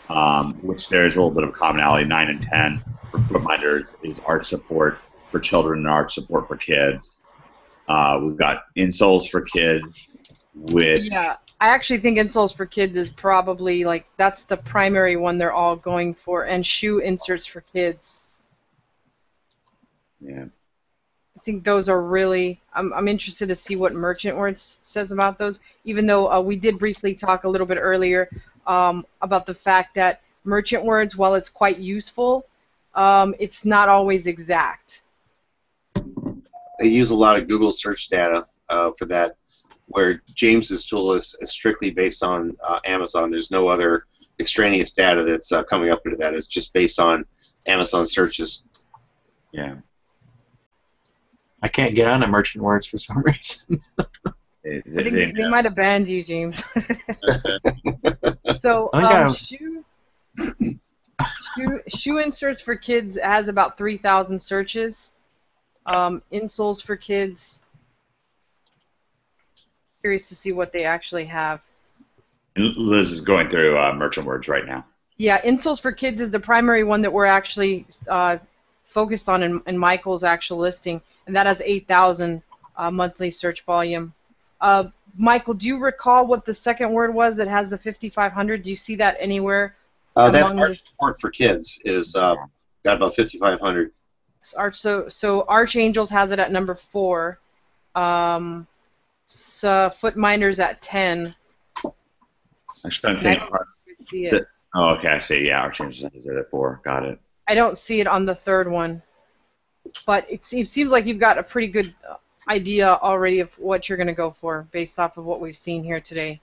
um, which there's a little bit of commonality. 9 and 10 for Footminders is Arch support for children and art support for kids. Uh, we've got insoles for kids with Yeah, I actually think insoles for kids is probably like that's the primary one they're all going for, and shoe inserts for kids. Yeah. I think those are really. I'm, I'm interested to see what Merchant Words says about those. Even though uh, we did briefly talk a little bit earlier um, about the fact that Merchant Words, while it's quite useful, um, it's not always exact. They use a lot of Google search data uh, for that, where James's tool is, is strictly based on uh, Amazon. There's no other extraneous data that's uh, coming up into that. It's just based on Amazon searches. Yeah. I can't get on to merchant words for some reason. They, I they, they- they might have banned you, James. so um, shoe, shoe shoe inserts for kids has about three thousand searches. Um, insoles for kids. Curious to see what they actually have. Liz is going through uh, merchant words right now. Yeah, insoles for kids is the primary one that we're actually uh, focused on in, in Michael's actual listing, and that has 8,000 uh, monthly search volume. Uh, Michael, do you recall what the second word was that has the 5,500? Do you see that anywhere? Uh, that's Among support for kids is uh, got about 5,500. Arch, so, so Archangels has it at number four. Um, so Foot Minders at 10. Actually, I'm And I thinking, don't see it. The- oh, okay, I see. Yeah, Archangels is at four. Got it. I don't see it on the third one, but it seems, seems like you've got a pretty good uh, idea already of what you're going to go for based off of what we've seen here today.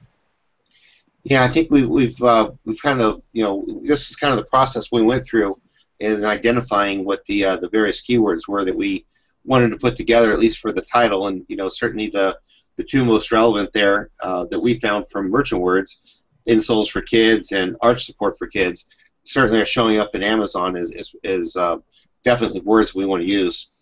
Yeah, I think we, we've uh, we've kind of you know this is kind of the process we went through in identifying what the uh, the various keywords were that we wanted to put together at least for the title, and you know certainly the the two most relevant there uh, that we found from Merchant Words, insoles for kids and arch support for kids, certainly are showing up in Amazon as is, is uh, definitely words we want to use.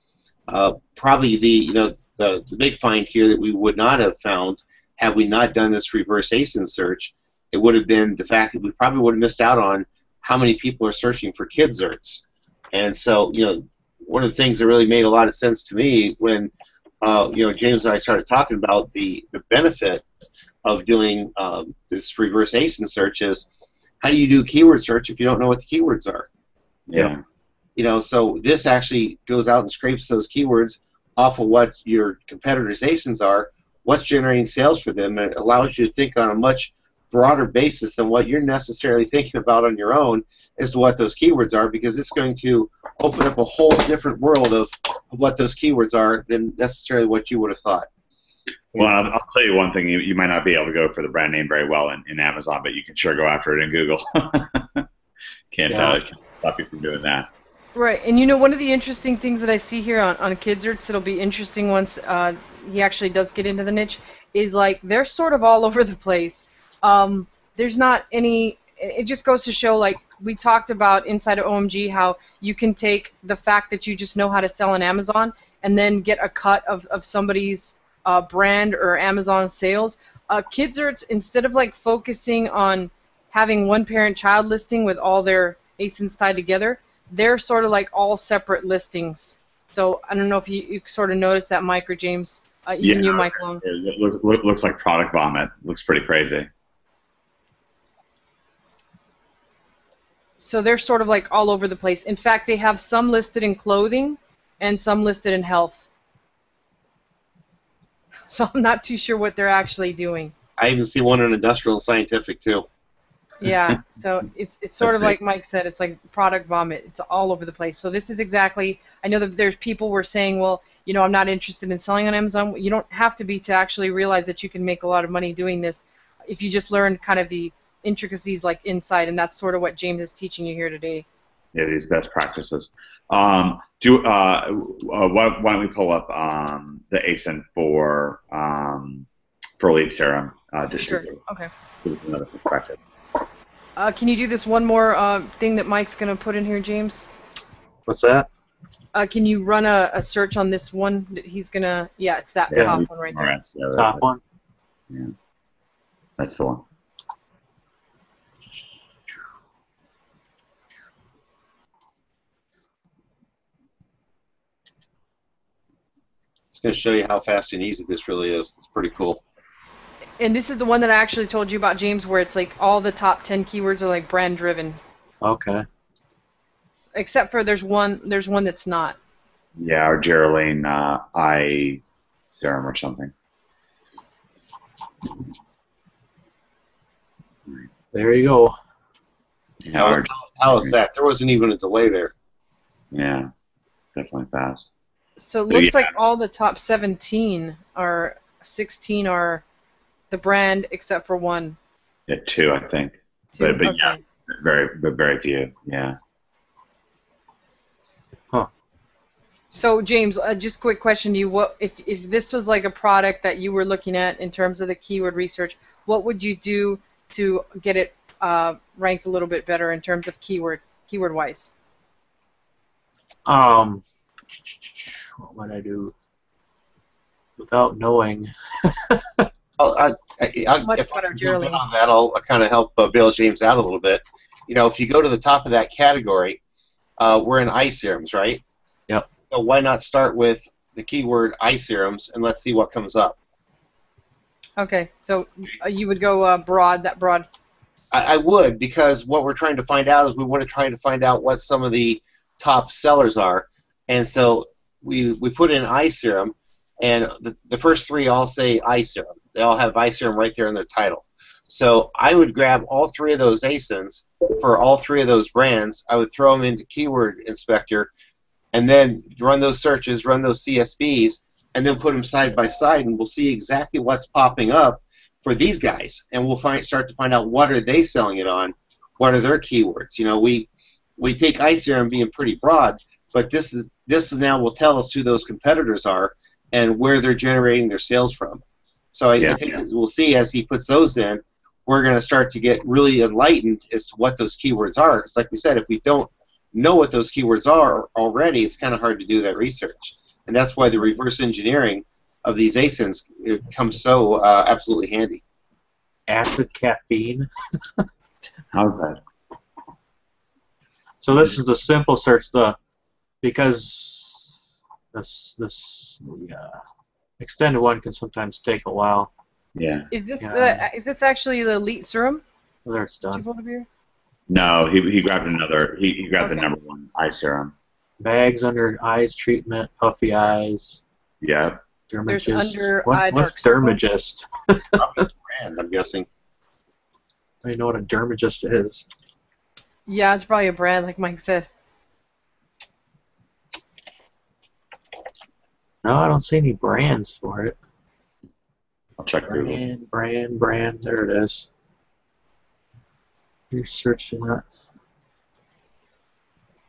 Uh, probably the you know the, the big find here that we would not have found had we not done this reverse ASIN search it would have been the fact that we probably would have missed out on how many people are searching for kids zerts. And so, you know, one of the things that really made a lot of sense to me when, uh, you know, James and I started talking about the, the benefit of doing um, this reverse ASIN search is how do you do keyword search if you don't know what the keywords are? Yeah. You know, so this actually goes out and scrapes those keywords off of what your competitors' ASINs are, what's generating sales for them, and it allows you to think on a much broader basis than what you're necessarily thinking about on your own as to what those keywords are because it's going to open up a whole different world of, of what those keywords are than necessarily what you would have thought. Well, I'll, I'll tell you one thing. You, you might not be able to go for the brand name very well in, in Amazon, but you can sure go after it in Google. can't, Yeah. uh, can't stop you from doing that. Right, and you know one of the interesting things that I see here on on Kidzerts that'll be interesting once uh, he actually does get into the niche is like they're sort of all over the place. Um, there's not any. It just goes to show like we talked about inside of OMG how you can take the fact that you just know how to sell on Amazon and then get a cut of of somebody's uh, brand or Amazon sales. Uh, Kidzerts instead of like focusing on having one parent-child listing with all their ASINs tied together they're sort of like all separate listings. So I don't know if you, you sort of noticed that, Mike or James. Uh, even Yeah. you, Mike Long. It looks, look, looks like product vomit. Looks pretty crazy. So they're sort of like all over the place. In fact, they have some listed in clothing and some listed in health. So I'm not too sure what they're actually doing. I even see one in industrial and scientific too. Yeah, so it's it's sort of like Mike said, it's like product vomit. It's all over the place. So this is exactly. I know that there's people were saying, well, you know, I'm not interested in selling on Amazon. You don't have to be to actually realize that you can make a lot of money doing this if you just learn kind of the intricacies like inside, and that's sort of what James is teaching you here today. Yeah, these best practices. Um, do uh, uh, why, why don't we pull up um, the ASIN for um, for lead serum? Uh, just Sure. to Okay. another perspective. Uh, can you do this one more uh, thing that Mike's gonna put in here, James? What's that? Uh, can you run a, a search on this one that he's gonna? Yeah, it's that Yeah, top we- one right there. right, so that- Top one. Yeah. That's the one. It's going to show you how fast and easy this really is. It's pretty cool. And this is the one that I actually told you about, James, where it's like all the top 10 keywords are like brand driven. Okay. Except for there's one there's one that's not. Yeah, or Geraldine uh, eye serum or something. There you go. Yeah, How, or- how is that? There wasn't even a delay there. yeah, definitely fast. So it looks yeah. like all the top 17 are 16 are the brand except for one. Yeah, two, I think. Two. But- but okay. yeah. Very, but very few. Yeah. So James, uh, just quick question to you: What if if this was like a product that you were looking at in terms of the keyword research? What would you do to get it uh, ranked a little bit better in terms of keyword keyword wise? Um, what would I do? Without knowing. I'll, I, I, I, Much if I better, can jump in Geraldine. on that, I'll, kind of help uh, bail James out a little bit. You know, if you go to the top of that category, uh, we're in eye serums, right? Yep. So why not start with the keyword eye serums and let's see what comes up? Okay, so uh, you would go uh, broad, that broad. I, I would because what we're trying to find out is we want to try to find out what some of the top sellers are, and so we we put in eye serum, and the, the first three all say eye serum. They all have eye serum right there in their title. So I would grab all three of those ASINs for all three of those brands. I would throw them into Keyword Inspector, and then run those searches, run those CSVs, and then put them side by side, and we'll see exactly what's popping up for these guys, and we'll find start to find out what are they selling it on, what are their keywords. You know, we we take iSerum being pretty broad, but this is this now will tell us who those competitors are and where they're generating their sales from. So I, Yeah. I think we'll see as he puts those in, we're going to start to get really enlightened as to what those keywords are. It's like we said, if we don't know what those keywords are already, it's kind of hard to do that research, and that's why the reverse engineering of these ASINs it comes so uh, absolutely handy. Acid caffeine. How's that? So this is the simple search, the because this this the uh, extended one can sometimes take a while. Yeah. Is this Yeah. the is this actually the elite serum? Whether it's done. pull it over here? No, he, he grabbed another. He, he grabbed the number one eye serum. Bags under eyes treatment, puffy eyes, Yeah. dermagist. under what, eye what's dark dermagist? brand, I'm guessing. I know what a dermagist is. Yeah, it's probably a brand, like Mike said. No, I don't see any brands for it. I'll check Google. Brand, brand, brand. There it is. You're searching that.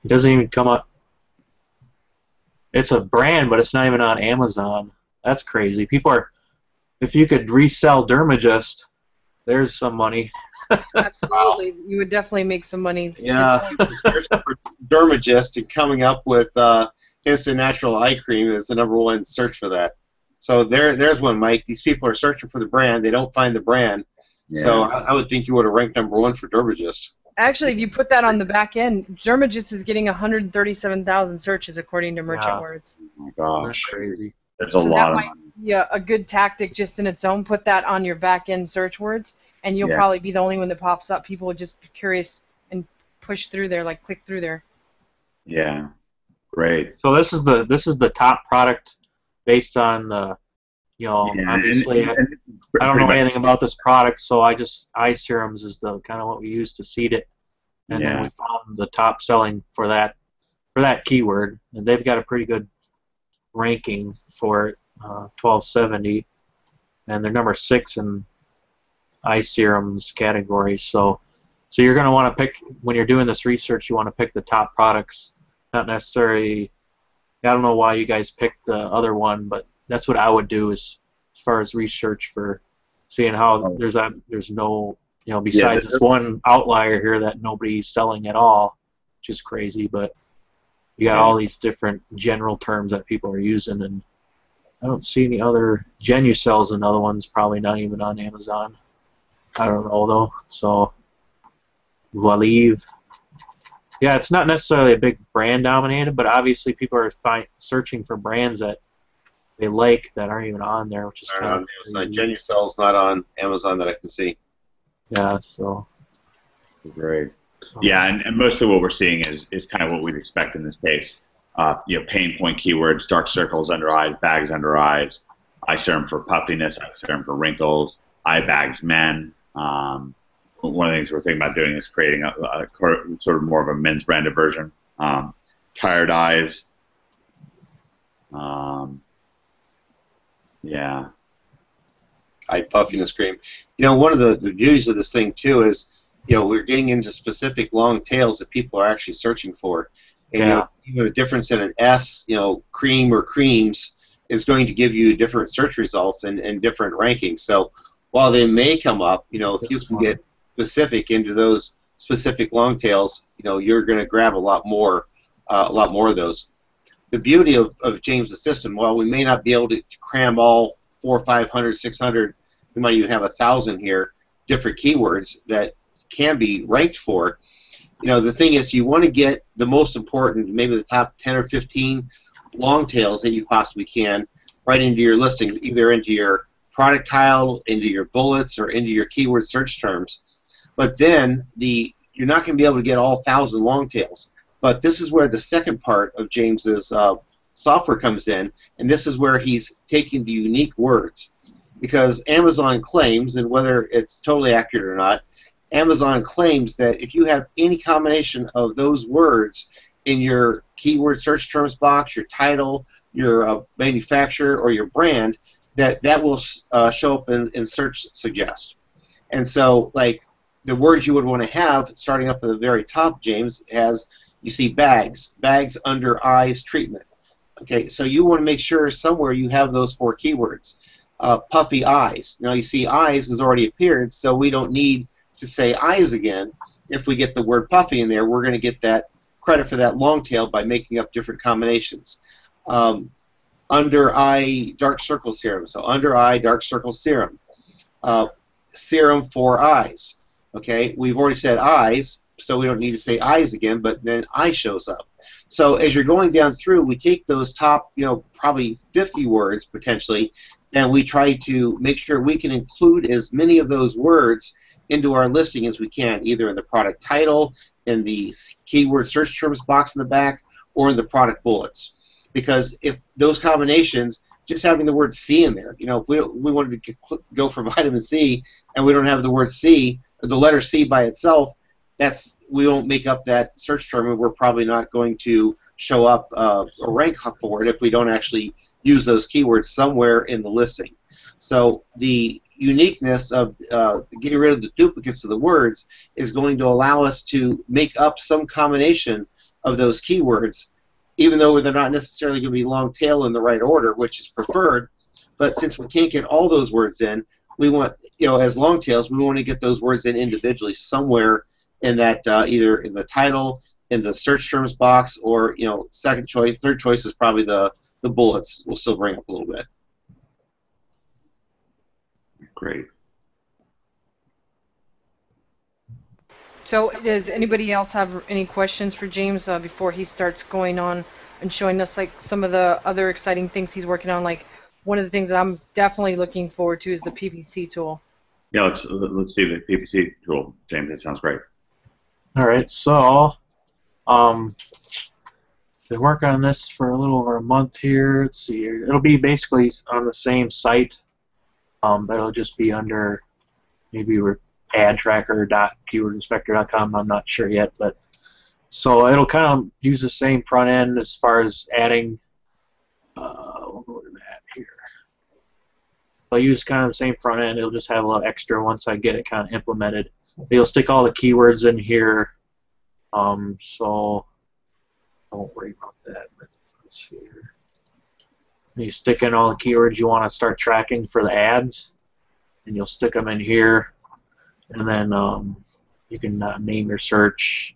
It doesn't even come up. It's a brand, but it's not even on Amazon. That's crazy. People are. If you could resell Dermagist, there's some money. Absolutely, you would definitely make some money. Yeah. Searching Dermagist and coming up with uh, instant natural eye cream is the number one search for that. So there, there's one, Mike. These people are searching for the brand. They don't find the brand. Yeah. So I, I would think you would have ranked number one for Dermagist. Actually, if you put that on the back end, Dermagist is getting 137,000 searches according to Merchant Yeah. Words. oh my That's crazy. There's a So that lot of might- money. Yeah, a good tactic just in its own. Put that on your back end search words, and you'll Yeah. probably be the only one that pops up. People would just be curious and push through there, like click through there. Yeah. Great. So this is the this is the top product based on the, you know, Yeah, obviously. and- I- and I don't know anything about this product, so I just eye serums is the kind of what we use to seed it, and Yeah. then we found the top selling for that for that keyword, and they've got a pretty good ranking for it, uh, 1270, and they're number six in eye serums category. So, so you're going to want to pick when you're doing this research, you want to pick the top products, not necessarily. I don't know why you guys picked the other one, but that's what I would do is as far as research for seeing how Oh. there's a there's no you know besides the- this one outlier here that nobody's selling at all, which is crazy. But you got Yeah. all these different general terms that people are using, and I don't see any other Genucel's another one's probably not even on Amazon. I don't know though. So Valive. Yeah, it's not necessarily a big brand dominated, but obviously people are fi- searching for brands that they like that aren't even on there, which is Aren't kind on of Amazon. crazy. Genucel's not on Amazon that I can see. yeah. So Great. um, Yeah, and, and most of what we're seeing is, is kind of what we'd expect in this case. Uh, you know, pain point keywords, dark circles under eyes, bags under eyes, eye serum for puffiness, eye serum for wrinkles, eye bags men. Um, one of the things we're thinking about doing is creating a, a sort of more of a men's branded version. Um, tired eyes. Um, yeah. eye puffiness cream. You know, one of the, the beauties of this thing too is, you know, we're getting into specific long tails that people are actually searching for. And you know, even a difference in an S, you know, cream or creams is going to give you different search results and, and different rankings. So while they may come up, you know, if you can get specific into those specific long tails, you know, you're going to grab a lot more, uh, a lot more of those. The beauty of, of James' system, while we may not be able to cram all four, five hundred, six hundred, we might even have a thousand here, different keywords that can be ranked for. You know, the thing is, you want to get the most important, maybe the top 10 or 15 long tails that you possibly can right into your listings, either into your product tile, into your bullets, or into your keyword search terms. But then the you're not going to be able to get all thousand long tails. But this is where the second part of James's uh, software comes in, and this is where he's taking the unique words. Because Amazon claims, and whether it's totally accurate or not, Amazon claims that if you have any combination of those words in your keyword search terms box, your title, your uh, manufacturer, or your brand, that that will uh, show up in, in search suggest. And so, like the words you would want to have, starting up at the very top, James has you see bags, bags under eyes treatment. Okay, so you want to make sure somewhere you have those four keywords. Uh, puffy eyes. Now you see eyes has already appeared, so we don't need to say eyes again. If we get the word puffy in there, we're going to get that credit for that long tail by making up different combinations. Um, under eye dark circle serum. So under eye dark circle serum. Uh, serum for eyes. Okay, we've already said eyes, so we don't need to say eyes again, but then eye shows up. So as you're going down through, we take those top, you know, probably 50 words potentially, and we try to make sure we can include as many of those words into our listing as we can, either in the product title, in the keyword search terms box in the back, or in the product bullets. Because if those combinations, just having the word C in there, you know, if we, we wanted to go for vitamin C and we don't have the word C, the letter C by itself, that's we won't make up that search term, and we're probably not going to show up uh, or rank for it if we don't actually use those keywords somewhere in the listing. So the uniqueness of uh, getting rid of the duplicates of the words is going to allow us to make up some combination of those keywords, even though they're not necessarily going to be long tail in the right order, which is preferred. But since we can't get all those words in, we want, you know, as long tails, we want to get those words in individually somewhere in that uh, either in the title, in the search terms box, or you know, second choice, third choice is probably the the bullets. We'll still bring up a little bit. Great. So, does anybody else have any questions for James uh, before he starts going on and showing us like some of the other exciting things he's working on? Like one of the things that I'm definitely looking forward to is the PPC tool. Yeah, let's let's see the PPC tool, James. That sounds great. All right, so um, been working on this for a little over a month here. Let's see. It'll be basically on the same site, um, but it'll just be under maybe we're adtracker.keywordinspector.com. I'm not sure yet, but so it'll kind of use the same front end as far as adding. Uh, we'll go to that here. I'll use kind of the same front end. It'll just have a little extra once I get it kind of implemented. You'll stick all the keywords in here. Um, so don't worry about that. Let's see here. You stick in all the keywords you want to start tracking for the ads, and you'll stick them in here, and then um, you can uh, name your search,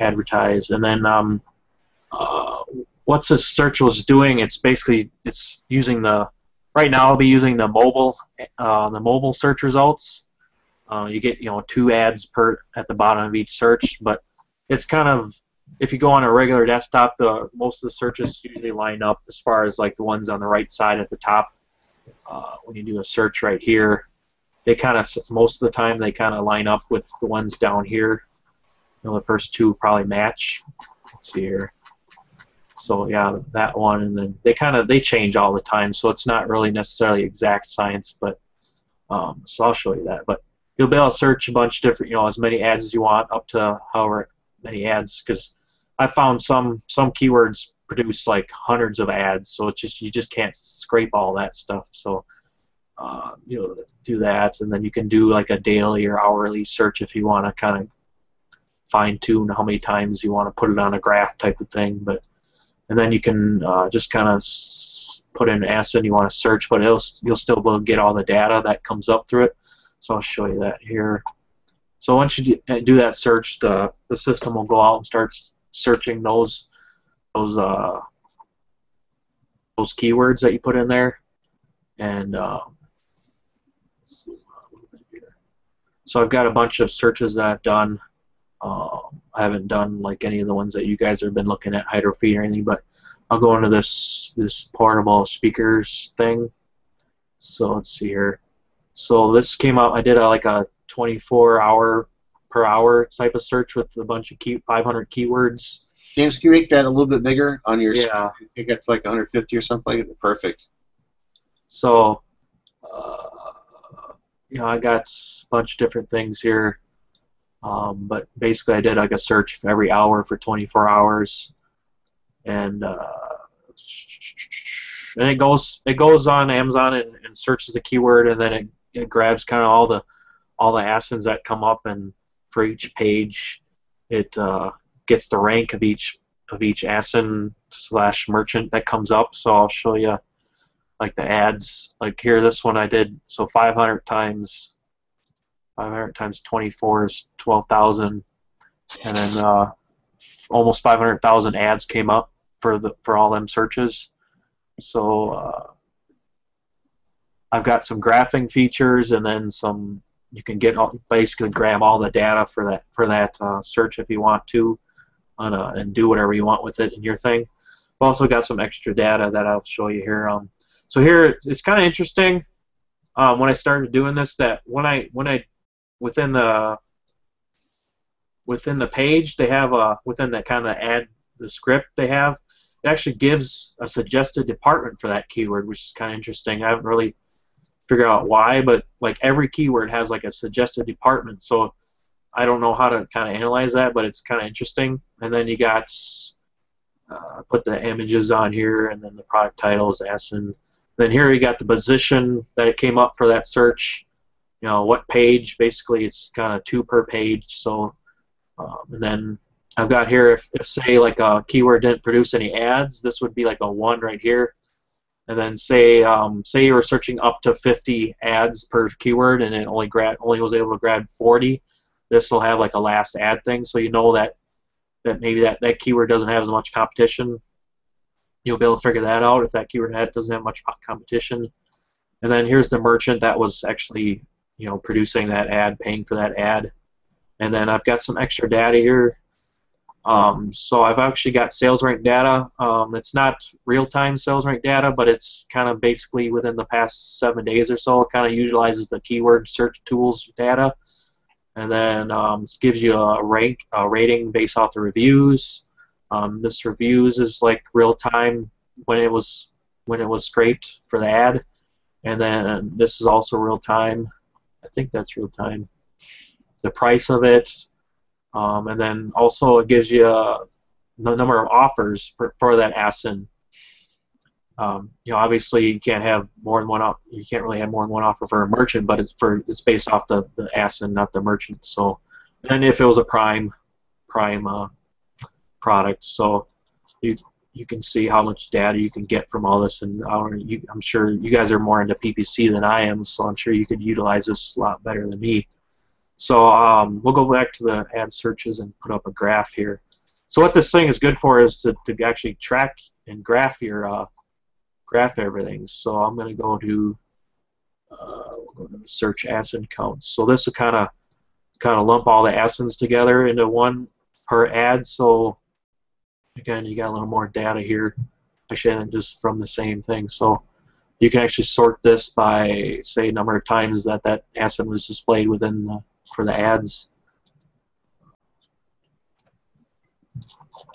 advertise, and then um, uh, what this search was doing, it's basically it's using the right now I'll be using the mobile uh, the mobile search results. Uh, you get you know two ads per at the bottom of each search, but it's kind of if you go on a regular desktop, the most of the searches usually line up as far as like the ones on the right side at the top. Uh, when you do a search right here, they kind of most of the time they kind of line up with the ones down here. You know, the first two probably match. Let's see here. So yeah, that one, and then they kind of they change all the time, so it's not really necessarily exact science, but um, so I'll show you that. But you'll be able to search a bunch of different, you know, as many ads as you want, up to however many ads, because I found some some keywords produce like hundreds of ads, so it's just you just can't scrape all that stuff. So uh, you know, do that, and then you can do like a daily or hourly search if you want to kind of fine tune how many times you want to put it on a graph type of thing. But and then you can uh, just kind of put in ASIN you want to search, but it'll, you'll still be able to get all the data that comes up through it. So I'll show you that here. So once you do that search, the, the system will go out and start searching those those uh, those keywords that you put in there, and uh, so I've got a bunch of searches that I've done. Uh, I haven't done like any of the ones that you guys have been looking at HydraFeet or anything, but I'll go into this this portable speakers thing. So let's see here. So this came out. I did a, like a 24 hour per hour type of search with a bunch of key 500 keywords. James, can you make that a little bit bigger on your Yeah. screen? To like 150 or something like that. Perfect. So, you know, I got a bunch of different things here. Um, but basically, I did like a search every hour for 24 hours, and uh, and it goes it goes on Amazon and, and searches the keyword, and then it, it grabs kind of all the all the ASINs that come up, and for each page, it uh, gets the rank of each of each ASIN slash merchant that comes up. So I'll show you like the ads. Like here, this one I did so 500 times 500 times 24 is 12,000, and then uh, almost 500,000 ads came up for the for all them searches. So uh, I've got some graphing features, and then some you can get all, basically grab all the data for that for that uh, search if you want to, on a, and do whatever you want with it in your thing. I've also got some extra data that I'll show you here. Um, so here it's, it's kind of interesting um, when I started doing this that when I when I within the within the page they have a within the kind of ad the script they have it actually gives a suggested department for that keyword which is kind of interesting. I haven't really figured out why but like every keyword has like a suggested department so I don't know how to kind of analyze that but it's kind of interesting. And then you got uh, put the images on here and then the product titles ASIN then here you got the position that it came up for that search. You know what page? Basically it's kind of two per page so um, and then I've got here if, if say like a keyword didn't produce any ads this would be like a one right here. And then say um, say you were searching up to 50 ads per keyword and it only grab only was able to grab 40 this will have like a last ad thing. So you know that that maybe that, that keyword doesn't have as much competition you'll be able to figure that out if that keyword had, doesn't have much competition and then here's the merchant that was actually you know, producing that ad, paying for that ad. And then I've got some extra data here. Um, so I've actually got sales rank data. Um, it's not real-time sales rank data, but it's kind of basically within the past seven days or so. It kind of utilizes the keyword search tools data, and then um, gives you a rank, a rating based off the reviews. Um, this reviews is like real-time when it was when it was scraped for the ad, and then this is also real-time. I think that's real time. The price of it, um, and then also it gives you uh, the number of offers for, for that ASIN. Um, you know, obviously you can't have more than one. You can't really have more than one offer for a merchant, but it's for it's based off the the ASIN, not the merchant. So, and if it was a prime prime uh, product, so you you can see how much data you can get from all this, and I'm sure you guys are more into PPC than I am, so I'm sure you could utilize this a lot better than me. So um, we'll go back to the ad searches and put up a graph here. So what this thing is good for is to, to actually track and graph your uh, graph everything. So I'm going to go to uh, search ASIN counts. So this will kind of kind of lump all the ASINs together into one per ad. So again, you got a little more data here. Actually, just from the same thing. So you can actually sort this by, say, number of times that that asset was displayed within the, for the ads.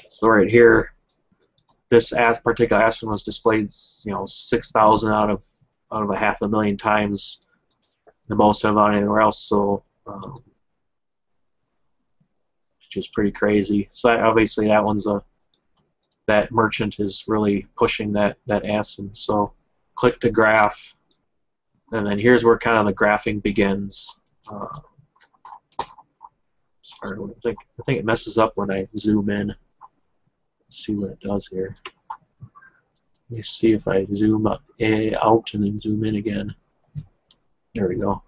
So right here, this as particular asset was displayed, you know, 6,000 out of out of a half a million times the most of anywhere else. So um, which is pretty crazy. So obviously that one's a that merchant is really pushing that that ASIN. So click the graph, and then here's where kind of the graphing begins. Uh, sorry, I think I think it messes up when I zoom in. Let's see what it does here. Let me see if I zoom up, eh, out and then zoom in again. There we go.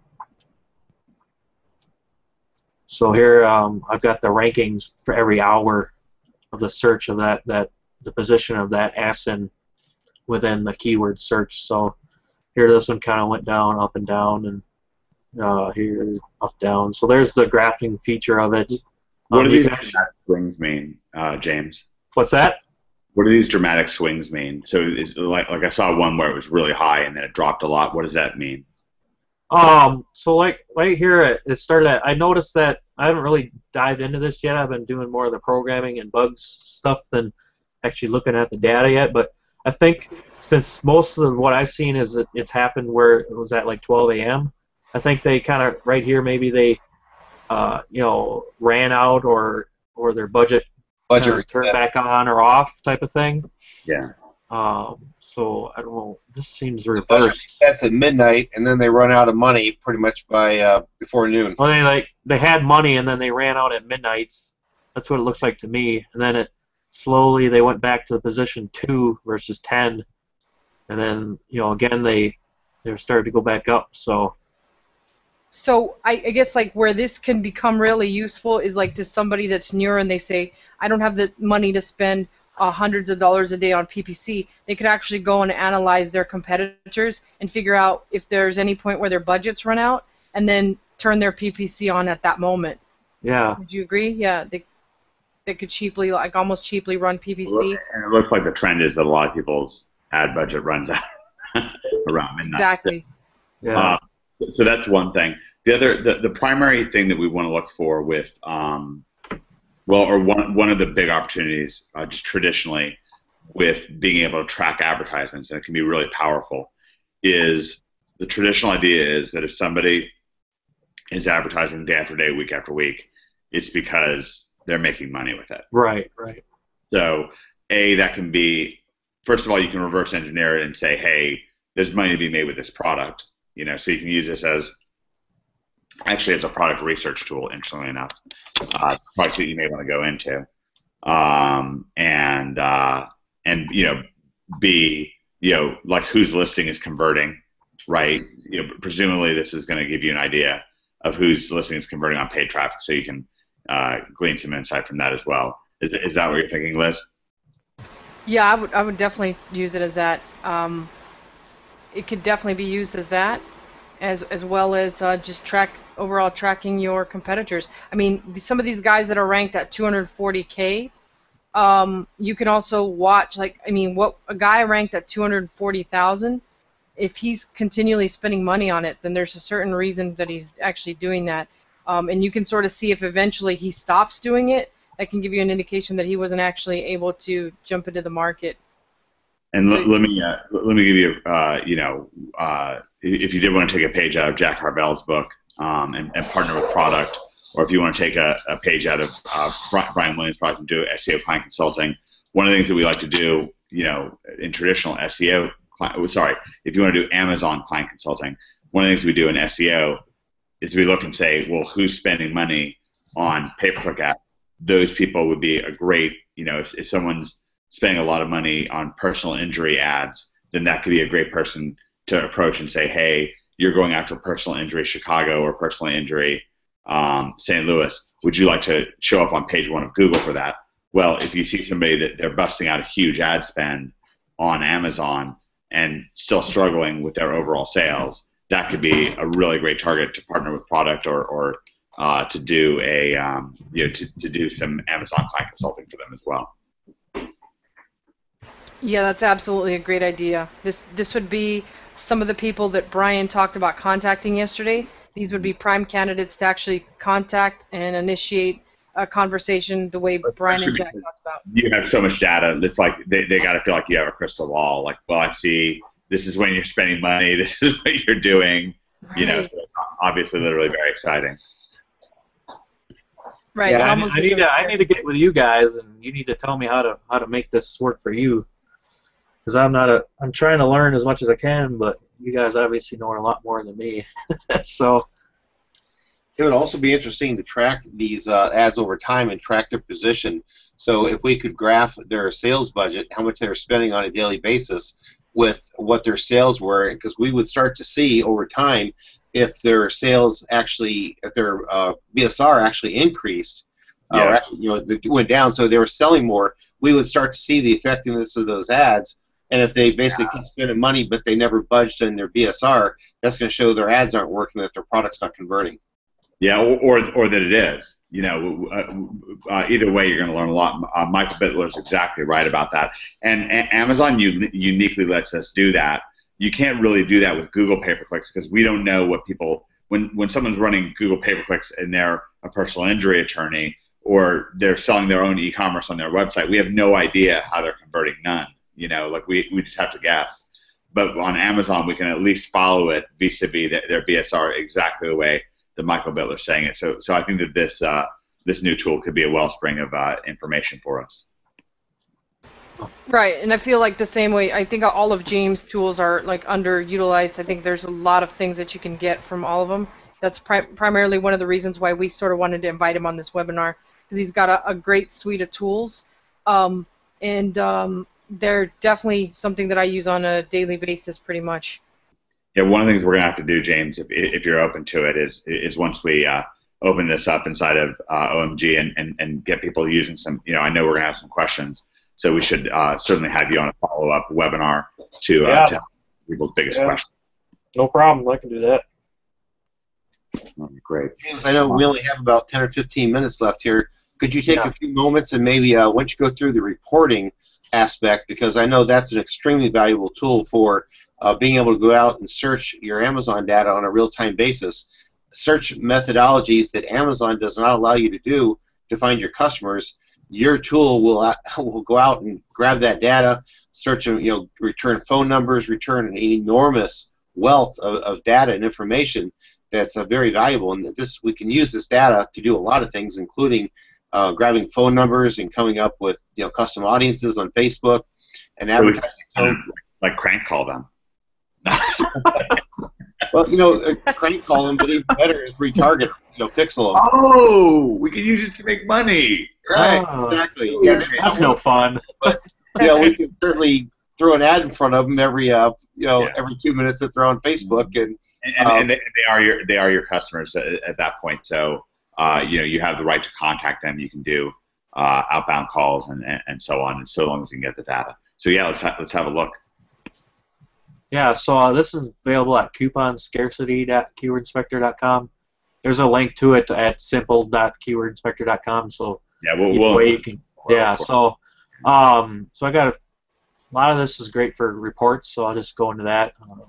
So here um, I've got the rankings for every hour of the search of that, that the position of that ASIN within the keyword search. So here this one kind of went down, up and down, and uh, here up, down. So there's the graphing feature of it. What um, do these dramatic swings mean, uh, James? What's that? What do these dramatic swings mean? So like like I saw one where it was really high and then it dropped a lot. What does that mean? Um, so like right here, it, it started. At, I noticed that I haven't really dived into this yet. I've been doing more of the programming and bugs stuff than actually looking at the data yet. But I think since most of what I've seen is that it's happened where it was at like 12 a.m. I think they kind of right here maybe they, uh, you know, ran out or or their budget budget turned back on or off type of thing. Yeah. Um, so I don't know. This seems reversed. That's at midnight, and then they run out of money pretty much by uh, before noon. Well, they like they had money, and then they ran out at midnight. That's what it looks like to me. And then it slowly they went back to the position two versus ten, and then you know again they they started to go back up. So. So I, I guess like where this can become really useful is like to somebody that's newer and they say I don't have the money to spend uh, hundreds of dollars a day on PPC, they could actually go and analyze their competitors and figure out if there's any point where their budgets run out, and then turn their PPC on at that moment. Yeah. Would you agree? Yeah, they they could cheaply, like almost cheaply, run PPC. And it looks like the trend is that a lot of people's ad budget runs out around midnight. Exactly. Yeah. Uh, so that's one thing. The other, the, the primary thing that we want to look for with um, well, or one one of the big opportunities, uh, just traditionally, with being able to track advertisements, and it can be really powerful, is the traditional idea is that if somebody is advertising day after day, week after week, it's because they're making money with it. Right, right. So, a that can be first of all, you can reverse engineer it and say, hey, there's money to be made with this product. You know, so you can use this as actually as a product research tool. Interestingly enough, uh, products that you may want to go into, um, and uh, and you know, be you know like whose listing is converting, right? You know, presumably this is going to give you an idea of whose listing is converting on paid traffic, so you can uh, glean some insight from that as well. Is, is that what you're thinking, Liz? Yeah, I would I would definitely use it as that. Um, it could definitely be used as that as as well as uh, just track overall tracking your competitors. I mean, some of these guys that are ranked at 240k, um, you can also watch. Like, I mean, what a guy ranked at 240,000, if he's continually spending money on it, then there's a certain reason that he's actually doing that, um, and you can sort of see if eventually he stops doing it. That can give you an indication that he wasn't actually able to jump into the market and l- let me uh, let me give you uh, you know uh, if you did want to take a page out of Jack Harvell's book um, and, and, partner with product, or if you want to take a, a page out of uh, Brian Williams' product and do SEO client consulting, one of the things that we like to do, you know, in traditional SEO, sorry, if you want to do Amazon client consulting, one of the things we do in SEO is we look and say, well, who's spending money on pay-per-click ads? Those people would be a great, you know, if, if someone's spending a lot of money on personal injury ads, then that could be a great person to approach and say, hey, you're going after personal injury Chicago or personal injury um, St. Louis. Would you like to show up on page one of Google for that? Well, if you see somebody that they're busting out a huge ad spend on Amazon and still struggling with their overall sales, that could be a really great target to partner with product or, or uh, to do a um, you know to, to do some Amazon client consulting for them as well. Yeah, that's absolutely a great idea. This this would be some of the people that Brian talked about contacting yesterday. These would be prime candidates to actually contact and initiate a conversation the way Brian and Jack talked about. You have so much data. It's like they, they got to feel like you have a crystal ball. Like, well, I see this is when you're spending money. This is what you're doing. You know, so obviously they're really very exciting. Right. Yeah, I, almost I need to I need to get with you guys, and you need to tell me how to how to make this work for you. Because I'm not a I'm trying to learn as much as I can, but you guys obviously know a lot more than me. so It would also be interesting to track these uh, ads over time and track their position. So if we could graph their sales budget, how much they're spending on a daily basis, with what their sales were, because we would start to see over time if their sales actually, if their uh, BSR actually increased. uh, Or actually, you know, went down, so they were selling more. We would start to see the effectiveness of those ads, and if they basically keep spending money but they never budged in their BSR, that's going to show their ads aren't working, that their product's not converting. Yeah, or, or, or that it is. You know, uh, uh, either way, you're going to learn a lot. Uh, Michael is exactly right about that. And Amazon uniquely lets us do that. You can't really do that with Google pay per clicks because we don't know what people when when someone's running Google pay per clicks and they're a personal injury attorney or they're selling their own e-commerce on their website. We have no idea how they're converting none. You know, like we, we just have to guess. But on Amazon, we can at least follow it vis-a-vis their BSR exactly the way that Michael Bittler's saying it. So, so I think that this uh, this new tool could be a wellspring of uh, information for us. Right, and I feel like the same way. I think all of James' tools are like underutilized. I think there's a lot of things that you can get from all of them. That's pri- primarily one of the reasons why we sort of wanted to invite him on this webinar because he's got a, a great suite of tools, um, and um, they're definitely something that I use on a daily basis, pretty much. Yeah, one of the things we're gonna have to do, James, if, if you're open to it, is is once we uh, open this up inside of uh, OMG and, and, and get people using some, you know, I know we're gonna have some questions, so we should uh, certainly have you on a follow up webinar to, uh, Yeah. to people's biggest Yeah. questions. no problem, I can do that. That'd be great. James, I know we only have about 10 or 15 minutes left here. Could you take Yeah. a few moments and maybe uh, once you go through the reporting aspect, because I know that's an extremely valuable tool for uh, being able to go out and search your Amazon data on a real-time basis, search methodologies that Amazon does not allow you to do to find your customers. Your tool will uh, will go out and grab that data, search, you know, return phone numbers, return an enormous wealth of, of data and information that's uh, very valuable, and that this we can use this data to do a lot of things, including uh, grabbing phone numbers and coming up with you know custom audiences on Facebook and advertising. Like crank call them. well, you know, uh, crank call them, but even better is retarget, you know, pixel them. Oh, we can use it to make money. Right, Oh, exactly. Yeah, That's no fun. But, you know, we can certainly throw an ad in front of them every uh, you know Yeah. every two minutes that they're on Facebook, and and, and, Um, and they, they are your they are your customers at, at that point. So uh, you know you have the right to contact them. You can do uh, outbound calls and, and, and so on, and so long as you can get the data. So yeah, let's ha- let's have a look. Yeah, so uh, this is available at couponscarcity.keywordinspector.com. There's a link to it at simple.keywordinspector.com. So Yeah, we'll, we'll way you can. Yeah, so um, so I got a, a lot of this is great for reports. So I'll just go into that. Uh.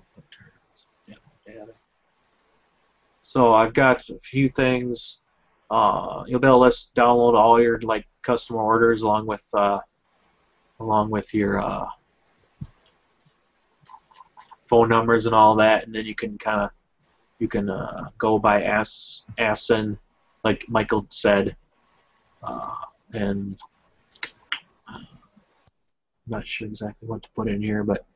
So I've got a few things. Uh, you'll be able to download all your like customer orders along with uh, along with your uh, phone numbers and all that, and then you can kind of you can uh, go by AS ASIN, like Michael said, uh, and I'm not sure exactly what to put in here, but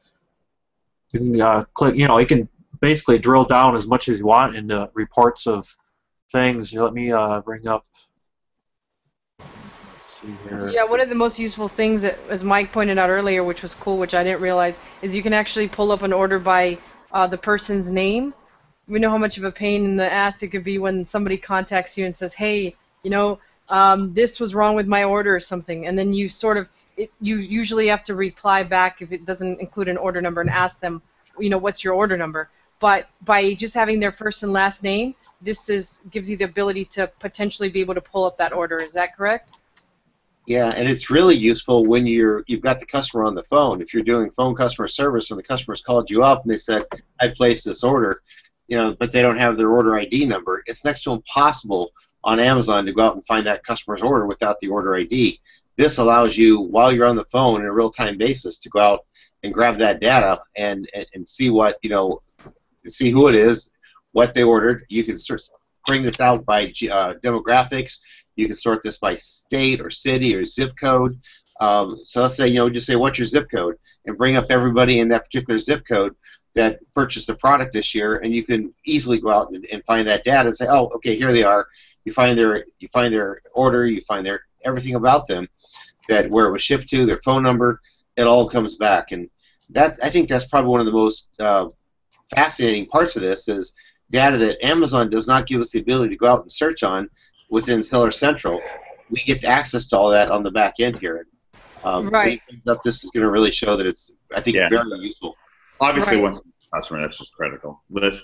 you can uh, click. You know, you can basically drill down as much as you want into reports of things. Let me uh, bring up. Yeah, one of the most useful things that, as Mike pointed out earlier, which was cool, which I didn't realize, is you can actually pull up an order by uh, the person's name. We know how much of a pain in the ass it could be when somebody contacts you and says, "Hey, you know, um, this was wrong with my order or something," and then you sort of, it, you usually have to reply back if it doesn't include an order number and ask them, you know, what's your order number. But by just having their first and last name, this is gives you the ability to potentially be able to pull up that order. Is that correct? Yeah, and it's really useful when you're you've got the customer on the phone. If you're doing phone customer service and the customer's called you up and they said, "I placed this order," you know, but they don't have their order ID number, it's next to impossible on Amazon to go out and find that customer's order without the order ID. This allows you, while you're on the phone in a real-time basis, to go out and grab that data and, and, and see what you know, see who it is, what they ordered. You can sort bring this out by uh, demographics. You can sort this by state or city or zip code. Um, so let's say you know just say what's your zip code and bring up everybody in that particular zip code that purchased the product this year, and you can easily go out and, and find that data and say, oh, okay, here they are. You find their you find their order, you find their everything about them, that where it was shipped to, their phone number, it all comes back, and that I think that's probably one of the most uh, fascinating parts of this is data that Amazon does not give us the ability to go out and search on within Seller Central. We get access to all that on the back end here. Um, right. Up, this is going to really show that it's, I think, Yeah. very useful. Obviously, Right. once customer, that's just critical. Liz?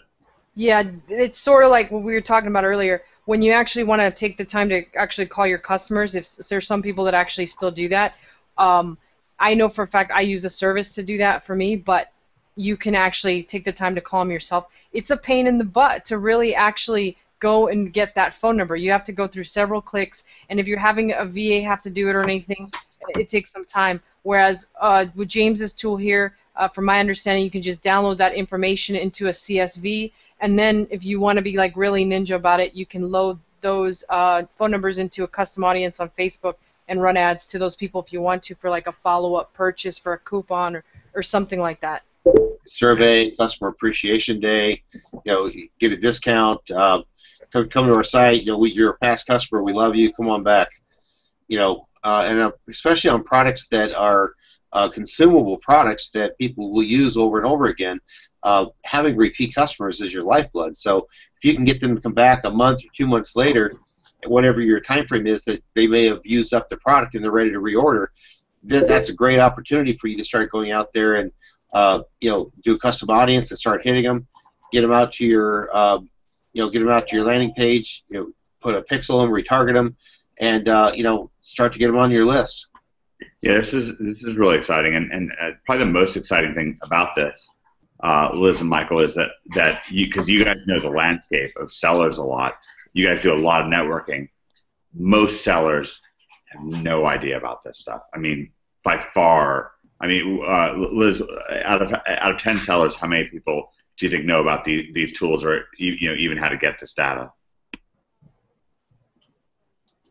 Yeah, it's sort of like what we were talking about earlier. When you actually want to take the time to actually call your customers, if s- there's some people that actually still do that, um, I know for a fact I use a service to do that for me, but you can actually take the time to call them yourself. It's a pain in the butt to really actually go and get that phone number. You have to go through several clicks, and if you're having a VA have to do it or anything, it takes some time. Whereas uh, with James's tool here, uh, from my understanding, you can just download that information into a CSV, and then if you want to be like really ninja about it, you can load those uh, phone numbers into a custom audience on Facebook and run ads to those people if you want to for like a follow-up purchase for a coupon or, or something like that. Survey, customer appreciation day, you know, get a discount. Uh, come, come to our site. You know, we, you're a past customer. We love you. Come on back. You know, uh, and uh, especially on products that are uh, consumable products that people will use over and over again. Uh, having repeat customers is your lifeblood. So if you can get them to come back a month or two months later, whatever your time frame is that they may have used up the product and they're ready to reorder, then that's a great opportunity for you to start going out there and uh, you know do a custom audience and start hitting them, get them out to your um, you know get them out to your landing page, you know put a pixel them, retarget them, and uh, you know start to get them on your list. Yeah, this is this is really exciting, and and uh, probably the most exciting thing about this, uh, Liz and Michael, is that that you because you guys know the landscape of sellers a lot. You guys do a lot of networking. Most sellers have no idea about this stuff. I mean, by far. I mean, uh, Liz, out of out of ten sellers, how many people do you think know about the, these tools, or you, you know even how to get this data?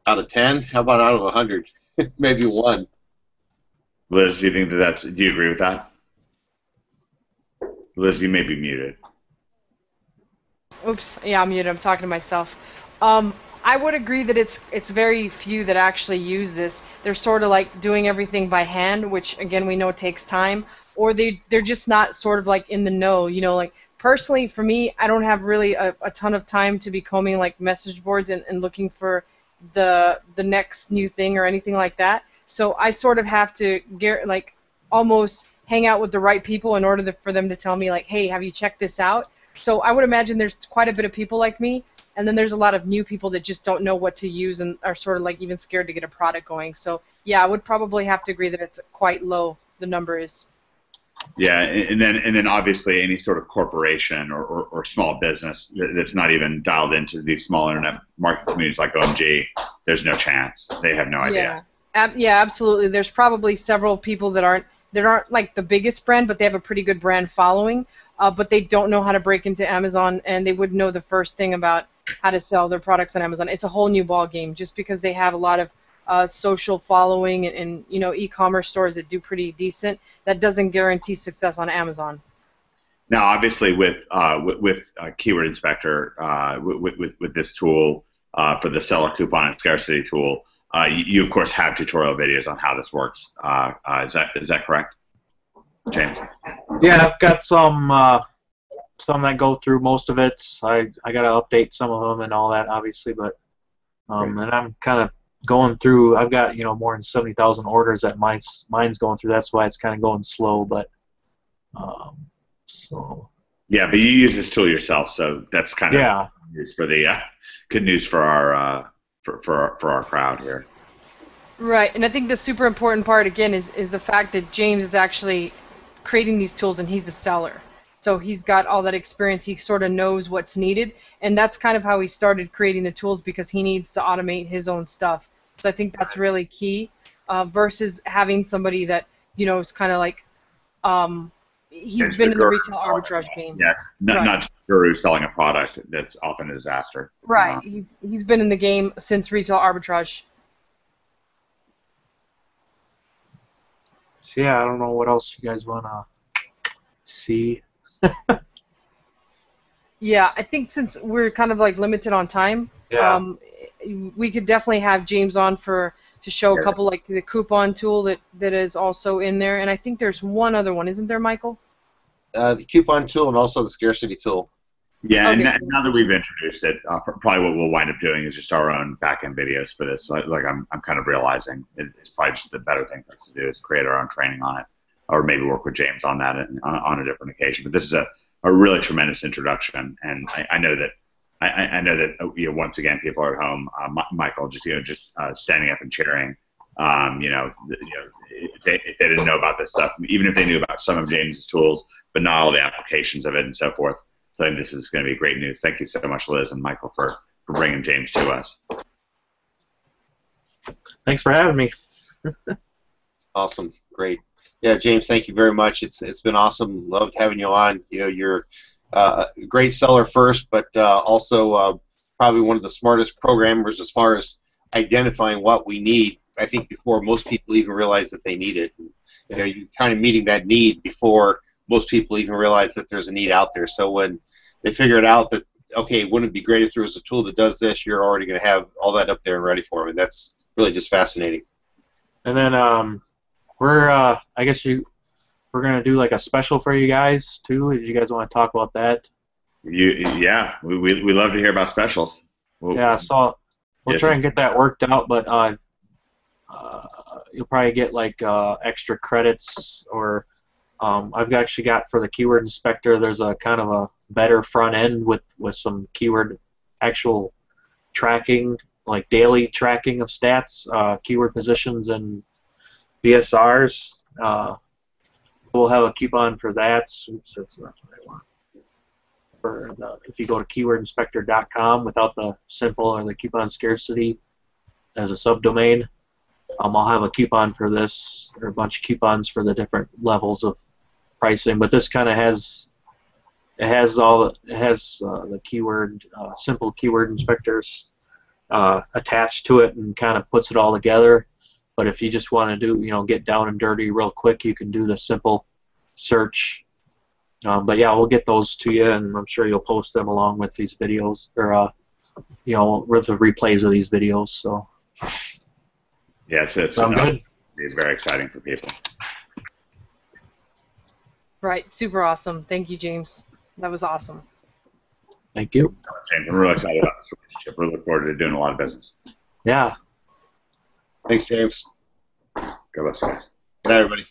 Out of ten, how about out of a hundred? Maybe one. Liz, do you think that that's? Do you agree with that? Liz, you may be muted. Oops, yeah, I'm muted. I'm talking to myself. Um, I would agree that it's it's very few that actually use this. They're sort of like doing everything by hand, which again we know takes time, or they they're just not sort of like in the know. You know, like personally for me, I don't have really a, a ton of time to be combing like message boards and, and looking for the the next new thing or anything like that. So I sort of have to get like almost hang out with the right people in order to, for them to tell me like, hey, have you checked this out? So I would imagine there's quite a bit of people like me, and then there's a lot of new people that just don't know what to use and are sort of like even scared to get a product going. So yeah, I would probably have to agree that it's quite low. The number is. Yeah, and and then and then obviously any sort of corporation or, or, or small business that's not even dialed into these small internet market communities like OMG, there's no chance. They have no idea. Yeah. Ab- yeah, absolutely. There's probably several people that aren't that aren't like the biggest brand, but they have a pretty good brand following. Uh, but they don't know how to break into Amazon, and they wouldn't know the first thing about how to sell their products on Amazon. It's a whole new ball game. Just because they have a lot of uh, social following and, and you know e-commerce stores that do pretty decent, that doesn't guarantee success on Amazon. Now, obviously, with uh, with, with uh, Keyword Inspector, uh, with, with with this tool uh, for the seller coupon and scarcity tool, uh, you, you of course have tutorial videos on how this works. Uh, uh, is that is that correct, James? Yeah, I've got some uh, some that go through most of it. I I gotta update some of them and all that, obviously, but um, and I'm kind of going through. I've got you know more than seventy thousand orders that my mine's going through. That's why it's kind of going slow, but um, so Yeah, but you use this tool yourself, so that's kind of yeah, news for the uh, good news for our uh, for for our, for our crowd here. Right, and I think the super important part again is is the fact that James is actually creating these tools and he's a seller. So he's got all that experience. He sort of knows what's needed, and that's kind of how he started creating the tools because he needs to automate his own stuff. So I think that's really key uh, versus having somebody that you know is kind of like um, he's It's been the in the retail arbitrage game. Yes, not, Right. not guru selling a product that's often a disaster. Right. Uh, He's he's been in the game since retail arbitrage. So yeah, I don't know what else you guys wanna see. Yeah, I think since we're kind of like limited on time, Yeah. um, we could definitely have James on for to show a couple like the coupon tool that that is also in there, and I think there's one other one, isn't there, Michael? Uh, the coupon tool and also the scarcity tool. Yeah, and Okay. now, now that we've introduced it, uh, probably what we'll wind up doing is just our own back-end videos for this. Like, like I'm, I'm kind of realizing it's probably just the better thing for us to do is create our own training on it, or maybe work with James on that and, on, on a different occasion. But this is a, a really tremendous introduction, and I, I know that I, I I know that you know once again people are at home. Uh, Mi- Michael just you know just uh, standing up and cheering. Um, you know, you know if, they, if they didn't know about this stuff, even if they knew about some of James's tools, but not all the applications of it and so forth. So I think this is going to be great news. Thank you so much, Liz and Michael, for, for bringing James to us. Thanks for having me. Awesome, great. Yeah, James, thank you very much. It's it's been awesome. Loved having you on. You know, you're uh, a great seller first, but uh, also uh, probably one of the smartest programmers as far as identifying what we need. I think before most people even realize that they need it. You know, you're kind of meeting that need before most people even realize that there's a need out there. So when they figure it out that okay, wouldn't it be great if there was a tool that does this? You're already going to have all that up there and ready for them, and that's really just fascinating. And then um, we're uh, I guess you we're gonna do like a special for you guys too. Did you guys want to talk about that? You, yeah, we, we, we love to hear about specials. We'll- Yeah, so we'll Yes. try and get that worked out, but uh, uh, you'll probably get like uh, extra credits or um, I've actually got for the keyword inspector. There's a kind of a better front end with with some keyword actual tracking, like daily tracking of stats, uh, keyword positions, and BSRs. Uh, we'll have a coupon for that. Oops, that's not what I want for the, if you go to keywordinspector.com without the simple or the coupon scarcity as a subdomain, um, I'll have a coupon for this or a bunch of coupons for the different levels of pricing. But this kind of has it has all it has uh, the keyword uh, simple keyword inspectors uh, attached to it and kind of puts it all together. But if you just want to do you know get down and dirty real quick, you can do the simple search um, but yeah, we'll get those to you, and I'm sure you'll post them along with these videos, or uh, you know, with the replays of these videos. So Yes, it's, sound uh, good. it's very exciting for people. Right, super awesome. Thank you, James. That was awesome. Thank you. James, I'm really excited about this relationship. We look forward to doing a lot of business. Yeah. Thanks, James. God bless you guys. Good night, everybody.